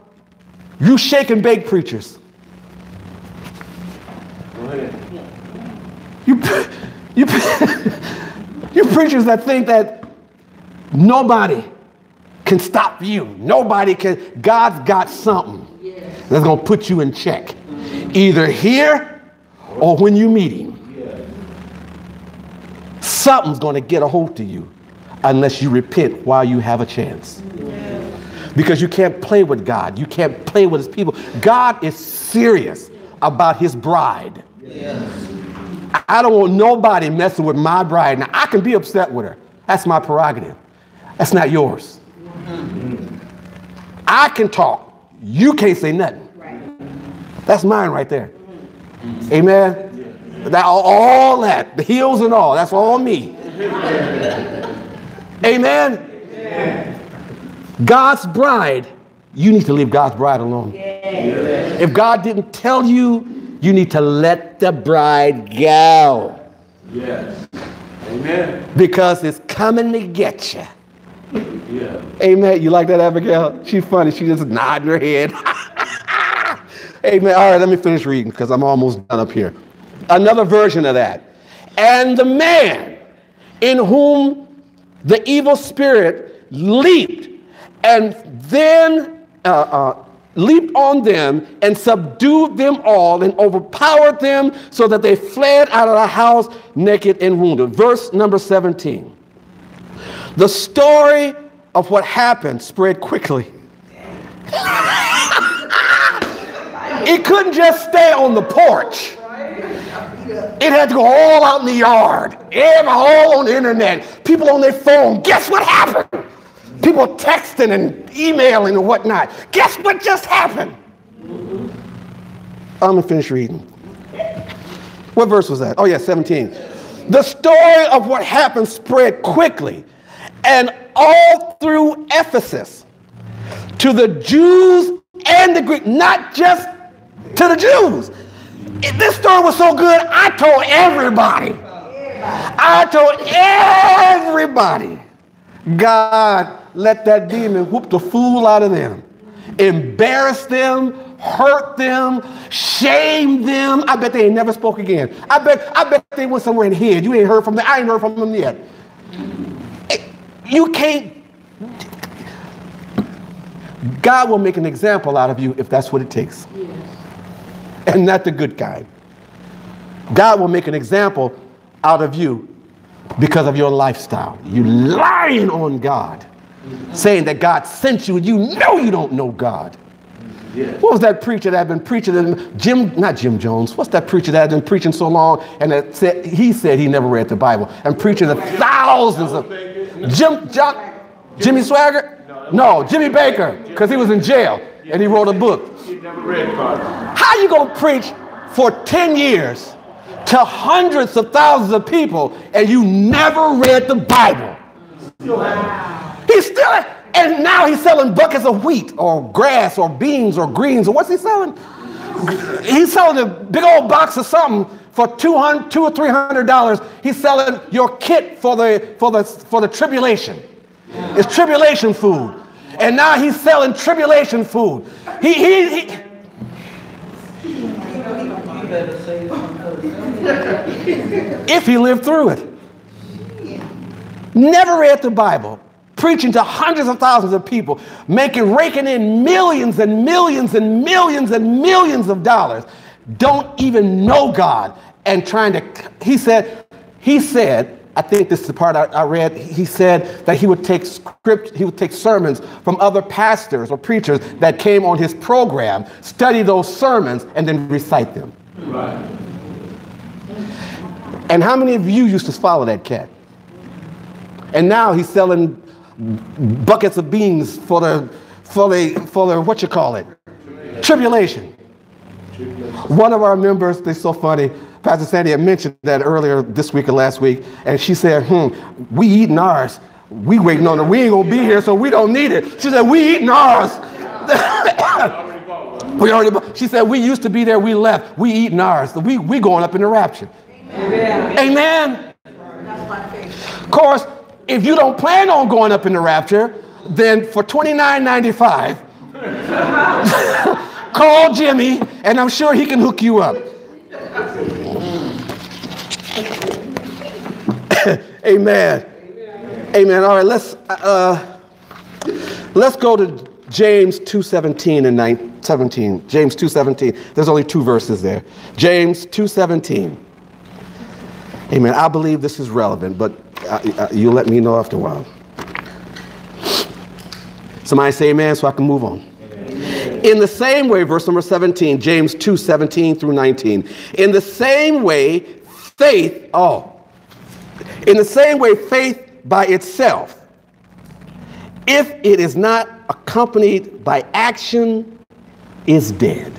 you shake and bake preachers. You, (laughs) you, (laughs) you preachers that think that nobody can stop you. Nobody can. God's got something that's going to put you in check, either here or when you meet Him. Something's going to get a hold of you unless you repent while you have a chance. Because you can't play with God. You can't play with His people. God is serious about His bride. I don't want nobody messing with my bride. Now, I can be upset with her. That's my prerogative. That's not yours. I can talk. You can't say nothing. That's mine right there. Amen. That, all, all that, the heels and all, that's all me. Amen. God's bride, you need to leave God's bride alone. If God didn't tell you, you need to let the bride go Yes. Amen. because it's coming to get you. Yeah. Amen. You like that, Abigail? She's funny. She just nodding her head. (laughs) Amen. All right, let me finish reading because I'm almost done up here. Another version of that. And the man in whom the evil spirit leaped and then uh, uh, leaped on them and subdued them all and overpowered them so that they fled out of the house naked and wounded. Verse number 17. The story of what happened spread quickly. (laughs) it couldn't just stay on the porch. It had to go all out in the yard, every, all on the internet, people on their phone. Guess what happened? People texting and emailing and whatnot. Guess what just happened? I'm gonna finish reading. What verse was that? Oh, yeah, 17. The story of what happened spread quickly and all through Ephesus to the Jews and the Greek, not just to the Jews. This story was so good, I told everybody. I told everybody. God let that demon whoop the fool out of them, embarrass them, hurt them, shame them. I bet they ain't never spoke again. I bet, I bet they went somewhere and hid. You ain't heard from them. I ain't heard from them yet. You can't. God will make an example out of you if that's what it takes. (laughs) And not the good kind. God will make an example out of you because of your lifestyle. You lying on God, saying that God sent you and you know you don't know God. What was that preacher that had been preaching? Jim, not Jim Jones. What's that preacher that had been preaching so long and that said he said he never read the Bible and preaching to thousands of Jim John, Jimmy Swaggart? No, Jimmy Bakker, because he was in jail and he wrote a book. Never read. How you gonna preach for 10 years to hundreds of thousands of people and you never read the Bible? He's still, and now he's selling buckets of wheat or grass or beans or greens or what's he selling? He's selling a big old box of something for 200, two or three hundred dollars. He's selling your kit for the for the for the tribulation. It's tribulation food. And now he's selling tribulation food. He, he, he if he lived through it. Never read the Bible, preaching to hundreds of thousands of people, making, raking in millions and millions and millions and millions of dollars, don't even know God, and trying to, he said, he said, I think this is the part I, I read. He said that he would take script, he would take sermons from other pastors or preachers that came on his program, study those sermons, and then recite them. Right. And how many of you used to follow that cat? And now he's selling buckets of beans for the for the for the what you call it? Tribulation. One of our members, they're so funny. Pastor Sandy had mentioned that earlier this week or last week, and she said, "Hmm, we eating ours. We waiting on it. We ain't gonna be here, so we don't need it." She said, "We eating ours." Bought we already. bu- She said, "We used to be there. We left. We eating ours. So we we going up in the rapture." Amen. Of course, if you don't plan on going up in the rapture, then for $29.95, (laughs) call Jimmy, and I'm sure he can hook you up. (coughs) Amen. Amen. All right, let's uh, let's go to James 2:17 and 9, 17. James 2:17. There's only two verses there. James 2:17. Amen. I believe this is relevant, but uh, uh, you'll let me know after a while. Somebody say amen so I can move on. In the same way, verse number 17, James 2 17 through 19. In the same way, faith, oh, in the same way, faith by itself, if it is not accompanied by action, is dead.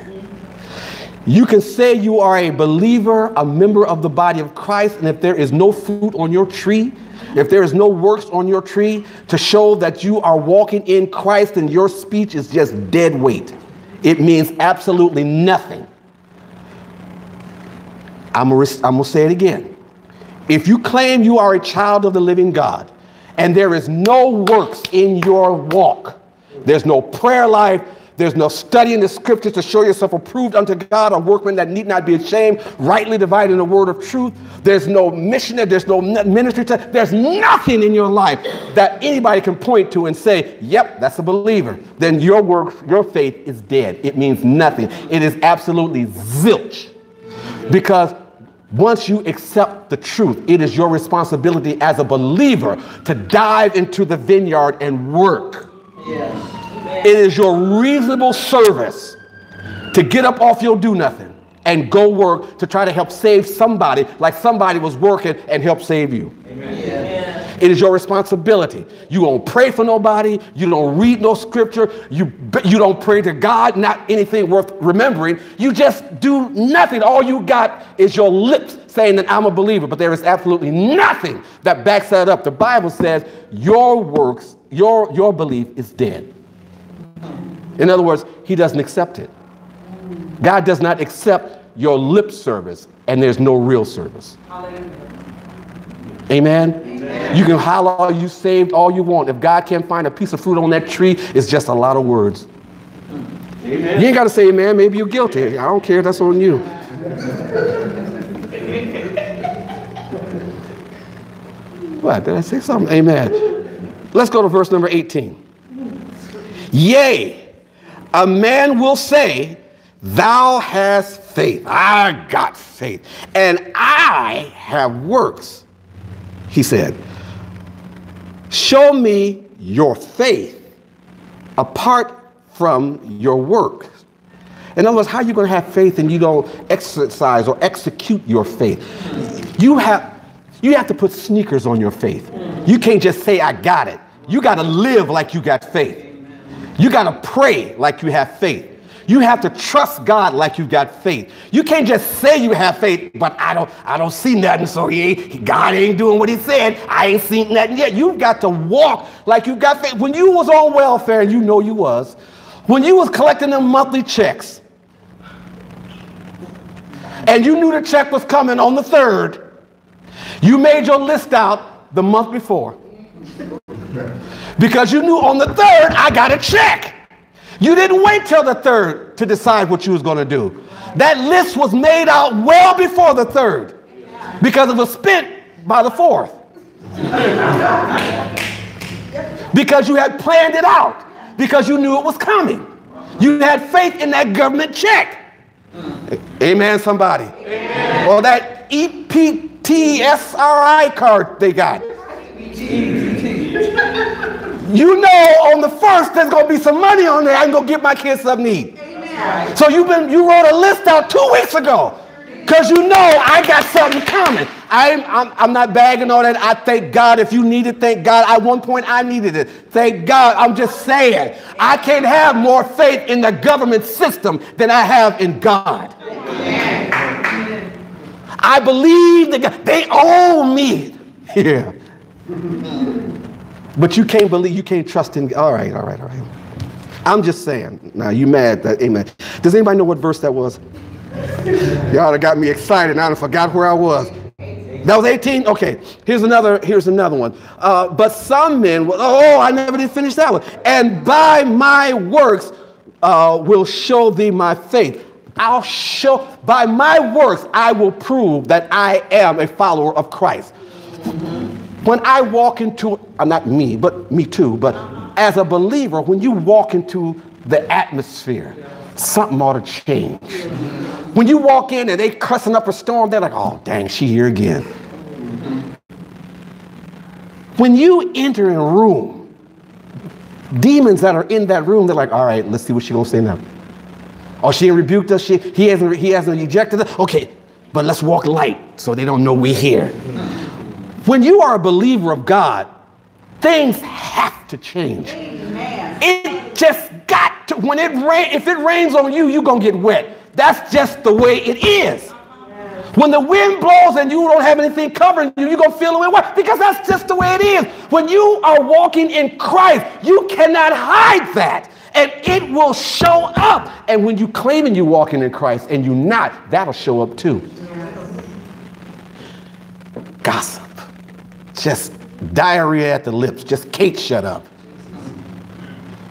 You can say you are a believer, a member of the body of Christ, and if there is no fruit on your tree, if there is no works on your tree to show that you are walking in Christ, then your speech is just dead weight. It means absolutely nothing. I'm gonna, say it again. If you claim you are a child of the living God and there is no works in your walk, there's no prayer life, there's no studying the scriptures to show yourself approved unto God, a workman that need not be ashamed, rightly dividing the word of truth. There's no missionary, there's no ministry, to, there's nothing in your life that anybody can point to and say, yep, that's a believer. Then your work, your faith is dead. It means nothing. It is absolutely zilch. Because once you accept the truth, it is your responsibility as a believer to dive into the vineyard and work. Yes. It is your reasonable service to get up off your do nothing and go work to try to help save somebody like somebody was working and help save you. It is your responsibility. You don't pray for nobody. You don't read no scripture. You, you don't pray to God, not anything worth remembering. You just do nothing. All you got is your lips saying that I'm a believer, but there is absolutely nothing that backs that up. The Bible says your works, your, your belief is dead. In other words, he doesn't accept it. God does not accept your lip service, and there's no real service. Amen? You can holler all you saved all you want. If God can't find a piece of fruit on that tree, it's just a lot of words. You ain't got to say amen. Maybe you're guilty. I don't care. That's on you. what? Did I say something? Amen. Let's go to verse number 18. Yea, a man will say, Thou hast faith. I got faith. And I have works. He said, Show me your faith apart from your work. In other words, how are you going to have faith and you don't exercise or execute your faith? You have, you have to put sneakers on your faith. You can't just say, I got it. You got to live like you got faith. You got to pray like you have faith. You have to trust God like you got faith. You can't just say you have faith, but I don't, I don't see nothing, so he ain't, God ain't doing what he said. I ain't seen nothing yet. You've got to walk like you got faith. When you was on welfare, and you know you was, when you was collecting them monthly checks, and you knew the check was coming on the third, you made your list out the month before. Because you knew on the third, I got a check. You didn't wait till the third to decide what you was going to do. That list was made out well before the third because it was spent by the fourth. because you had planned it out, because you knew it was coming. You had faith in that government check. Amen, somebody. Amen. Or that EPTSRI card they got. You know on the first there's gonna be some money on there. I can go get my kids something to eat. Amen. So you've been you wrote a list out two weeks ago because you know I got something coming. I'm, I'm, I'm not bagging all that. I thank God if you need it, thank God. At one point I needed it. Thank God. I'm just saying I can't have more faith in the government system than I have in God. Amen. I believe that God, they owe me. (laughs) Yeah. But you can't believe, you can't trust in. All right, all right, all right. I'm just saying. Now you mad that amen. Does anybody know what verse that was? Y'all got me excited. Now I forgot where I was. That was 18. Okay. Here's another. Here's another one. Uh, but some men. Will, oh, I never did finish that one. And by my works uh, will show thee my faith. I'll show by my works I will prove that I am a follower of Christ. When I walk into, uh, not me, but me too, but as a believer, when you walk into the atmosphere, something ought to change. When you walk in and they cussing up a storm, they're like, oh, dang, she here again. When you enter a room, demons that are in that room, they're like, all right, let's see what she's gonna say now. Oh, she rebuked us, she, he, hasn't, he hasn't ejected us. Okay, but let's walk light so they don't know we're here. When you are a believer of God, things have to change. Amen. It just got to, when it rain, if it rains on you, you're going to get wet. That's just the way it is. When the wind blows and you don't have anything covering you, you're going to feel the wind wet because that's just the way it is. When you are walking in Christ, you cannot hide that. And it will show up. And when you claiming you walking in Christ and you're not, that'll show up too. Gossip just diarrhea at the lips. Just Kate, shut up.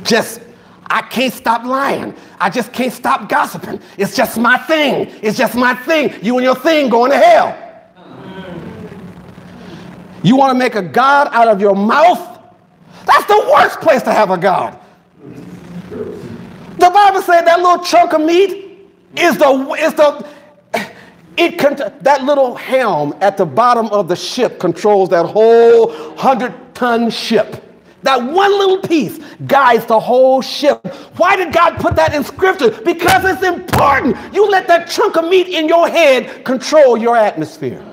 Just, I can't stop lying. I just can't stop gossiping. It's just my thing. It's just my thing. You and your thing going to hell. You want to make a God out of your mouth? That's the worst place to have a God. The Bible said that little chunk of meat is the, is the, it that little helm at the bottom of the ship controls that whole 100 ton ship. That one little piece guides the whole ship. Why did God put that in scripture? Because it's important. You let that chunk of meat in your head control your atmosphere.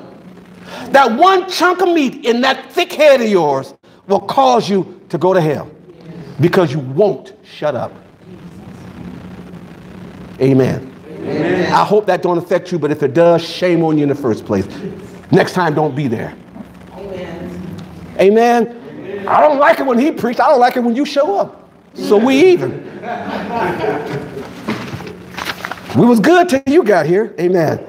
That one chunk of meat in that thick head of yours will cause you to go to hell because you won't shut up. Amen. Amen. I hope that don't affect you, but if it does, shame on you in the first place. Next time, don't be there. Amen. Amen. Amen. I don't like it when he preached. I don't like it when you show up. So we even. we was good till you got here. Amen.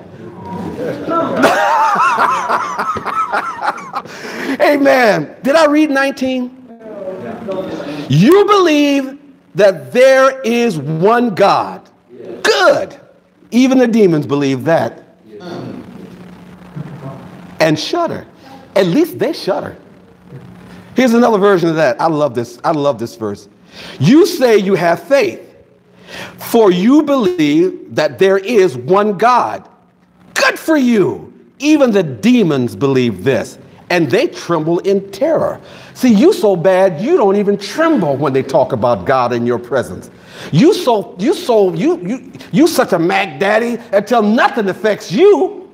(laughs) Amen. Did I read 19? You believe that there is one God. Good. Even the demons believe that. And shudder. At least they shudder. Here's another version of that. I love this. I love this verse. You say you have faith, for you believe that there is one God. Good for you. Even the demons believe this, and they tremble in terror. See, you so bad you don't even tremble when they talk about God in your presence. You so you so you you you such a Mac Daddy until nothing affects you.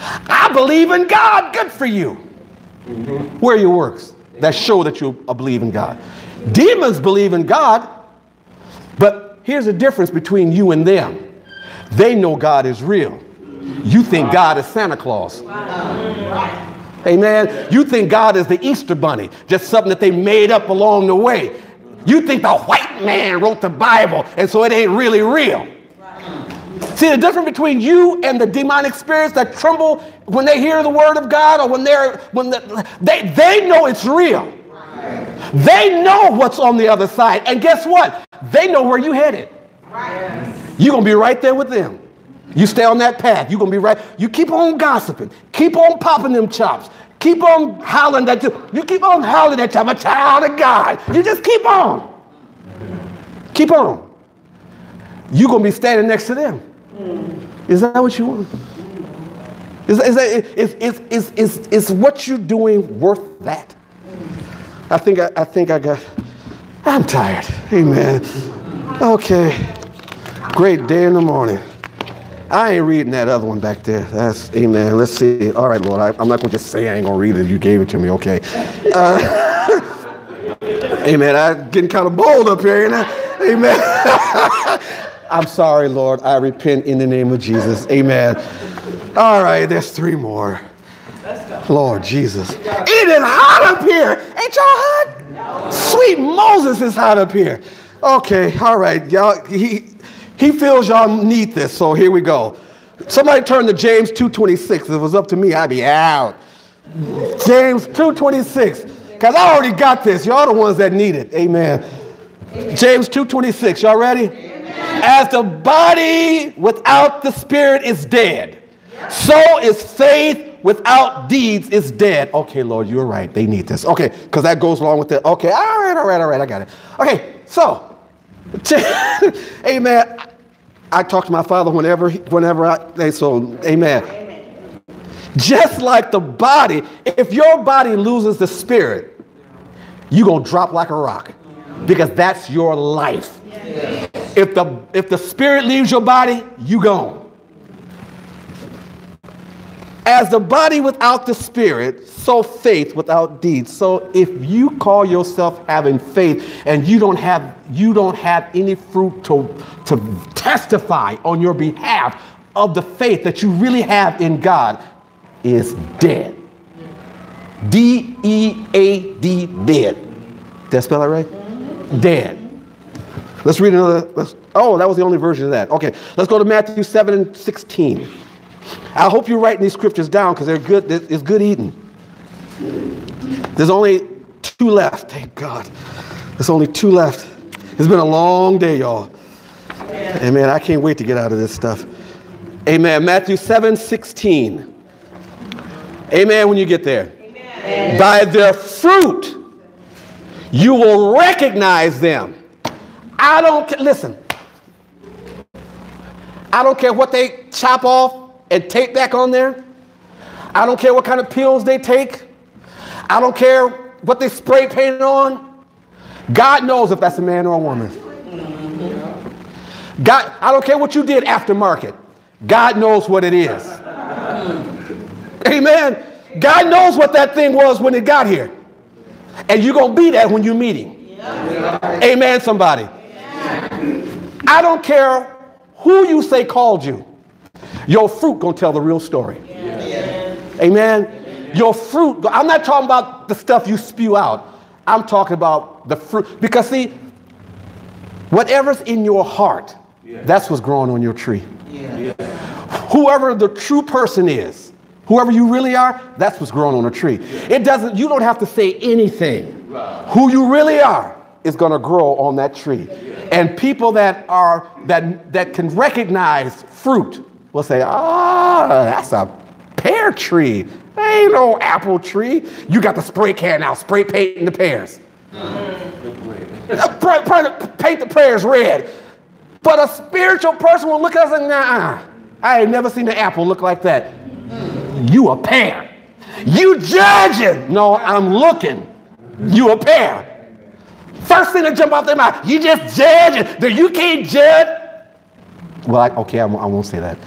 I believe in God. Good for you. Mm-hmm. Where are your works that show that you believe in God? Demons believe in God, but here's the difference between you and them. They know God is real. You think God is Santa Claus. Amen. You think God is the Easter bunny, just something that they made up along the way. You think the white man wrote the Bible, and so it ain't really real. See the difference between you and the demonic spirits that tremble when they hear the word of God or when they're when the, they they know it's real. They know what's on the other side. And guess what? They know where you headed. You're gonna be right there with them. You stay on that path, you're gonna be right. You keep on gossiping, keep on popping them chops, keep on hollering that you, you keep on hollering that I'm a child of God. You just keep on. Keep on. You're gonna be standing next to them. Is that what you want? Is, is, that, is, is, is, is, is what you're doing worth that? I think I, I think I got, I'm tired. Amen. Okay. Great day in the morning. I ain't reading that other one back there. That's amen. Let's see. All right, Lord. I, am not gonna just say I ain't gonna read it. You gave it to me. Okay. Uh, (laughs) amen. I'm getting kind of bold up here, you know. Amen. I'm sorry, Lord. I repent in the name of Jesus. Amen. All right, there's three more. Lord Jesus. It is hot up here. Ain't y'all hot? Sweet Moses is hot up here. Okay, all right. Y'all, he, he feels y'all need this, so here we go. Somebody turn to James 2.26. If it was up to me, I'd be out. James 2.26. Because I already got this. Y'all the ones that need it. Amen. James 2.26. Y'all ready? As the body without the spirit is dead, so is faith without deeds is dead. Okay, Lord, you're right. They need this. Okay, because that goes along with it. Okay, all right, all right, all right. I got it. Okay, so, (laughs) amen. I talk to my father whenever, whenever I, so, amen. Just like the body, if your body loses the spirit, you're going to drop like a rock because that's your life. If the if the spirit leaves your body, you gone. As the body without the spirit, so faith without deeds. So if you call yourself having faith and you don't have you don't have any fruit to, to testify on your behalf of the faith that you really have in God, is dead. D E A D dead. Did I spell that right? Dead. Let's read another. Let's, oh, that was the only version of that. Okay, let's go to Matthew 7 and 16. I hope you're writing these scriptures down because they're good. It's good eating. There's only two left. Thank God. There's only two left. It's been a long day, y'all. Amen. Amen. I can't wait to get out of this stuff. Amen. Matthew 7 16. Amen. When you get there. Amen. By their fruit, you will recognize them. I don't listen. I don't care what they chop off and tape back on there. I don't care what kind of pills they take. I don't care what they spray paint on. God knows if that's a man or a woman. God, I don't care what you did aftermarket. God knows what it is. Amen. God knows what that thing was when it got here. And you're going to be that when you meet him. Amen, somebody. I don't care who you say called you. Your fruit gonna tell the real story. Yeah. Amen. Your fruit. I'm not talking about the stuff you spew out. I'm talking about the fruit. Because see, whatever's in your heart, yeah. that's what's growing on your tree. Yeah. Whoever the true person is, whoever you really are, that's what's growing on a tree. It doesn't. You don't have to say anything. Who you really are is going to grow on that tree. And people that are that that can recognize fruit will say, "Ah, that's a pear tree. That ain't no apple tree. You got the spray can now, spray painting the pears. (laughs) Paint the pears red. But a spiritual person will look at us and nah, I ain't never seen an apple look like that. You a pear. You judging. No, I'm looking. You a pear. First thing that jump out their mouth, you just judging. Then you can't judge. Well, I, okay, I I won't say that.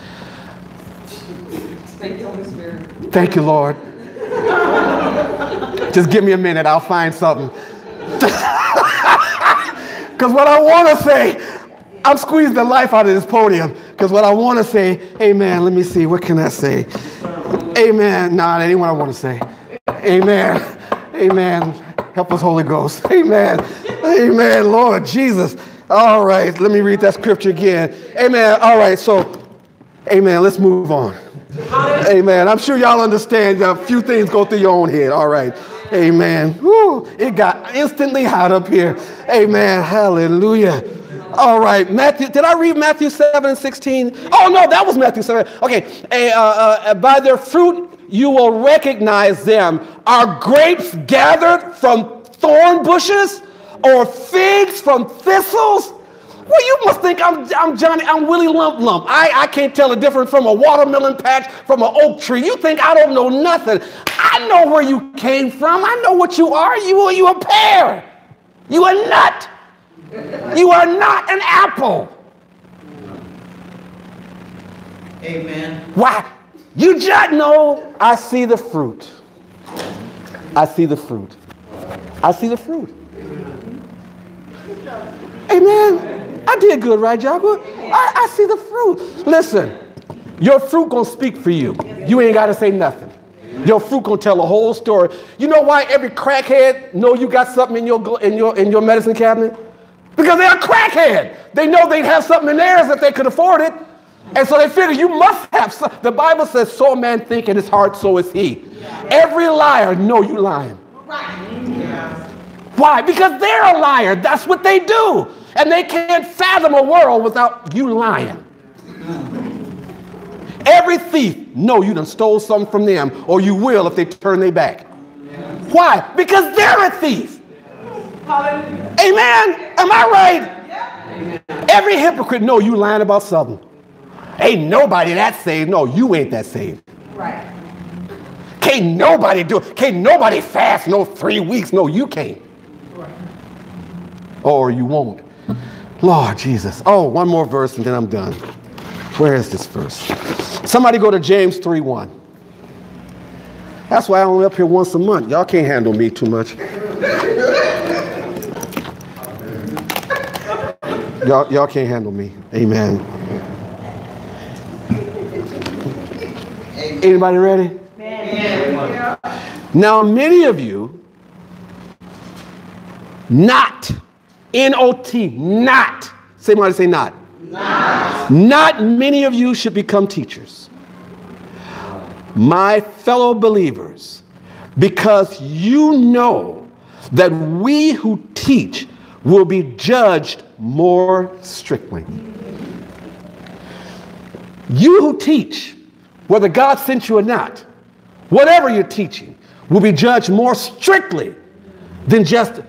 Thank you, Holy Spirit. Thank you, Lord. just give me a minute. I'll find something. (laughs) Because what I want to say, I'm squeezing the life out of this podium. Because what I want to say, amen, let me see, what can I say? Amen. Nah, that ain't what I want to say. Amen. Amen. Help us, Holy Ghost. Amen. Amen. Lord Jesus. All right, let me read that scripture again. Amen. All right, so, amen. Let's move on. Amen. I'm sure y'all understand a few things go through your own head. All right. Amen. Woo, it got instantly hot up here. Amen. Hallelujah. All right, Matthew. Did I read Matthew 7 and 16? Oh, no, that was Matthew 7. Okay. Uh, uh, by their fruit you will recognize them. Are grapes gathered from thorn bushes or figs from thistles? You must think I'm, I'm Johnny, I'm Willie Lump Lump. I, I can't tell the difference from a watermelon patch from an oak tree. You think I don't know nothing. I know where you came from. I know what you are. You are you a pear. You a nut. You are not an apple. Amen. Why? You just know I see the fruit. I see the fruit. I see the fruit. Amen. I did good, right, Jabba? I, I see the fruit. Listen, your fruit gonna speak for you. You ain't gotta say nothing. Your fruit gonna tell a whole story. You know why every crackhead know you got something in your in your in your medicine cabinet? Because they're a crackhead. They know they'd have something in theirs if they could afford it. And so they figure you must have some. The Bible says, so a man think in his heart, so is he. Every liar know you lying. Why? Because they're a liar. That's what they do and they can't fathom a world without you lying. Every thief know you done stole something from them, or you will if they turn their back. Why? Because they're a thief. Amen. Am I right? Every hypocrite know you lying about something. Ain't nobody that saved. No, you ain't that saved. Right. Can't nobody do it. Can't nobody fast no three weeks. No, you can't. Right. Or you won't. Lord Jesus. Oh, one more verse and then I'm done. Where is this verse? Somebody go to James 3 1. That's why I'm only up here once a month. Y'all can't handle me too much. y'all, y'all can't handle me. Amen. Anybody ready? Now, many of you, not N-O-T, not. Somebody say not. Not. Not many of you should become teachers. My fellow believers, because you know that we who teach will be judged more strictly. You who teach, whether God sent you or not, whatever you're teaching, will be judged more strictly than just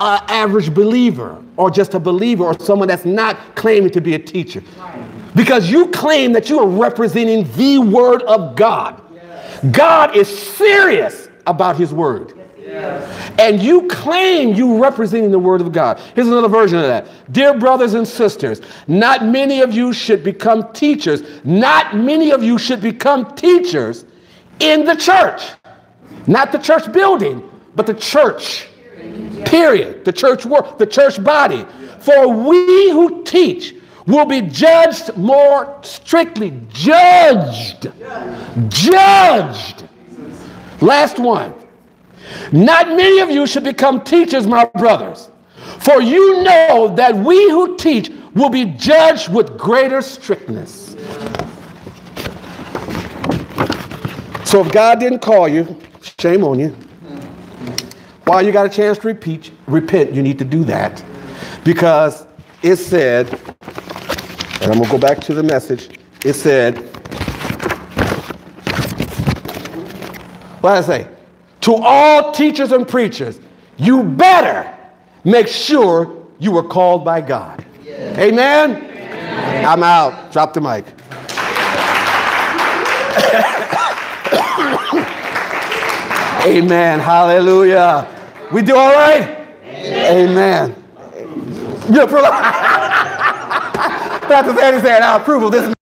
an average believer or just a believer or someone that's not claiming to be a teacher. Because you claim that you are representing the Word of God. God is serious about His Word. And you claim you representing the Word of God. Here's another version of that. Dear brothers and sisters, not many of you should become teachers. Not many of you should become teachers in the church. Not the church building, but the church. Period. The church work, the church body. For we who teach will be judged more strictly. Judged. Judged. Last one. Not many of you should become teachers, my brothers. For you know that we who teach will be judged with greater strictness. So if God didn't call you, shame on you. While you got a chance to repeat, repent, you need to do that. Because it said, and I'm going to go back to the message, it said, what did I say? To all teachers and preachers, you better make sure you were called by God. Amen? I'm out. Drop the mic. (laughs) Amen. Hallelujah. We do all right? Amen. You approve? (laughs) Pastor Sandy said, I approve of this.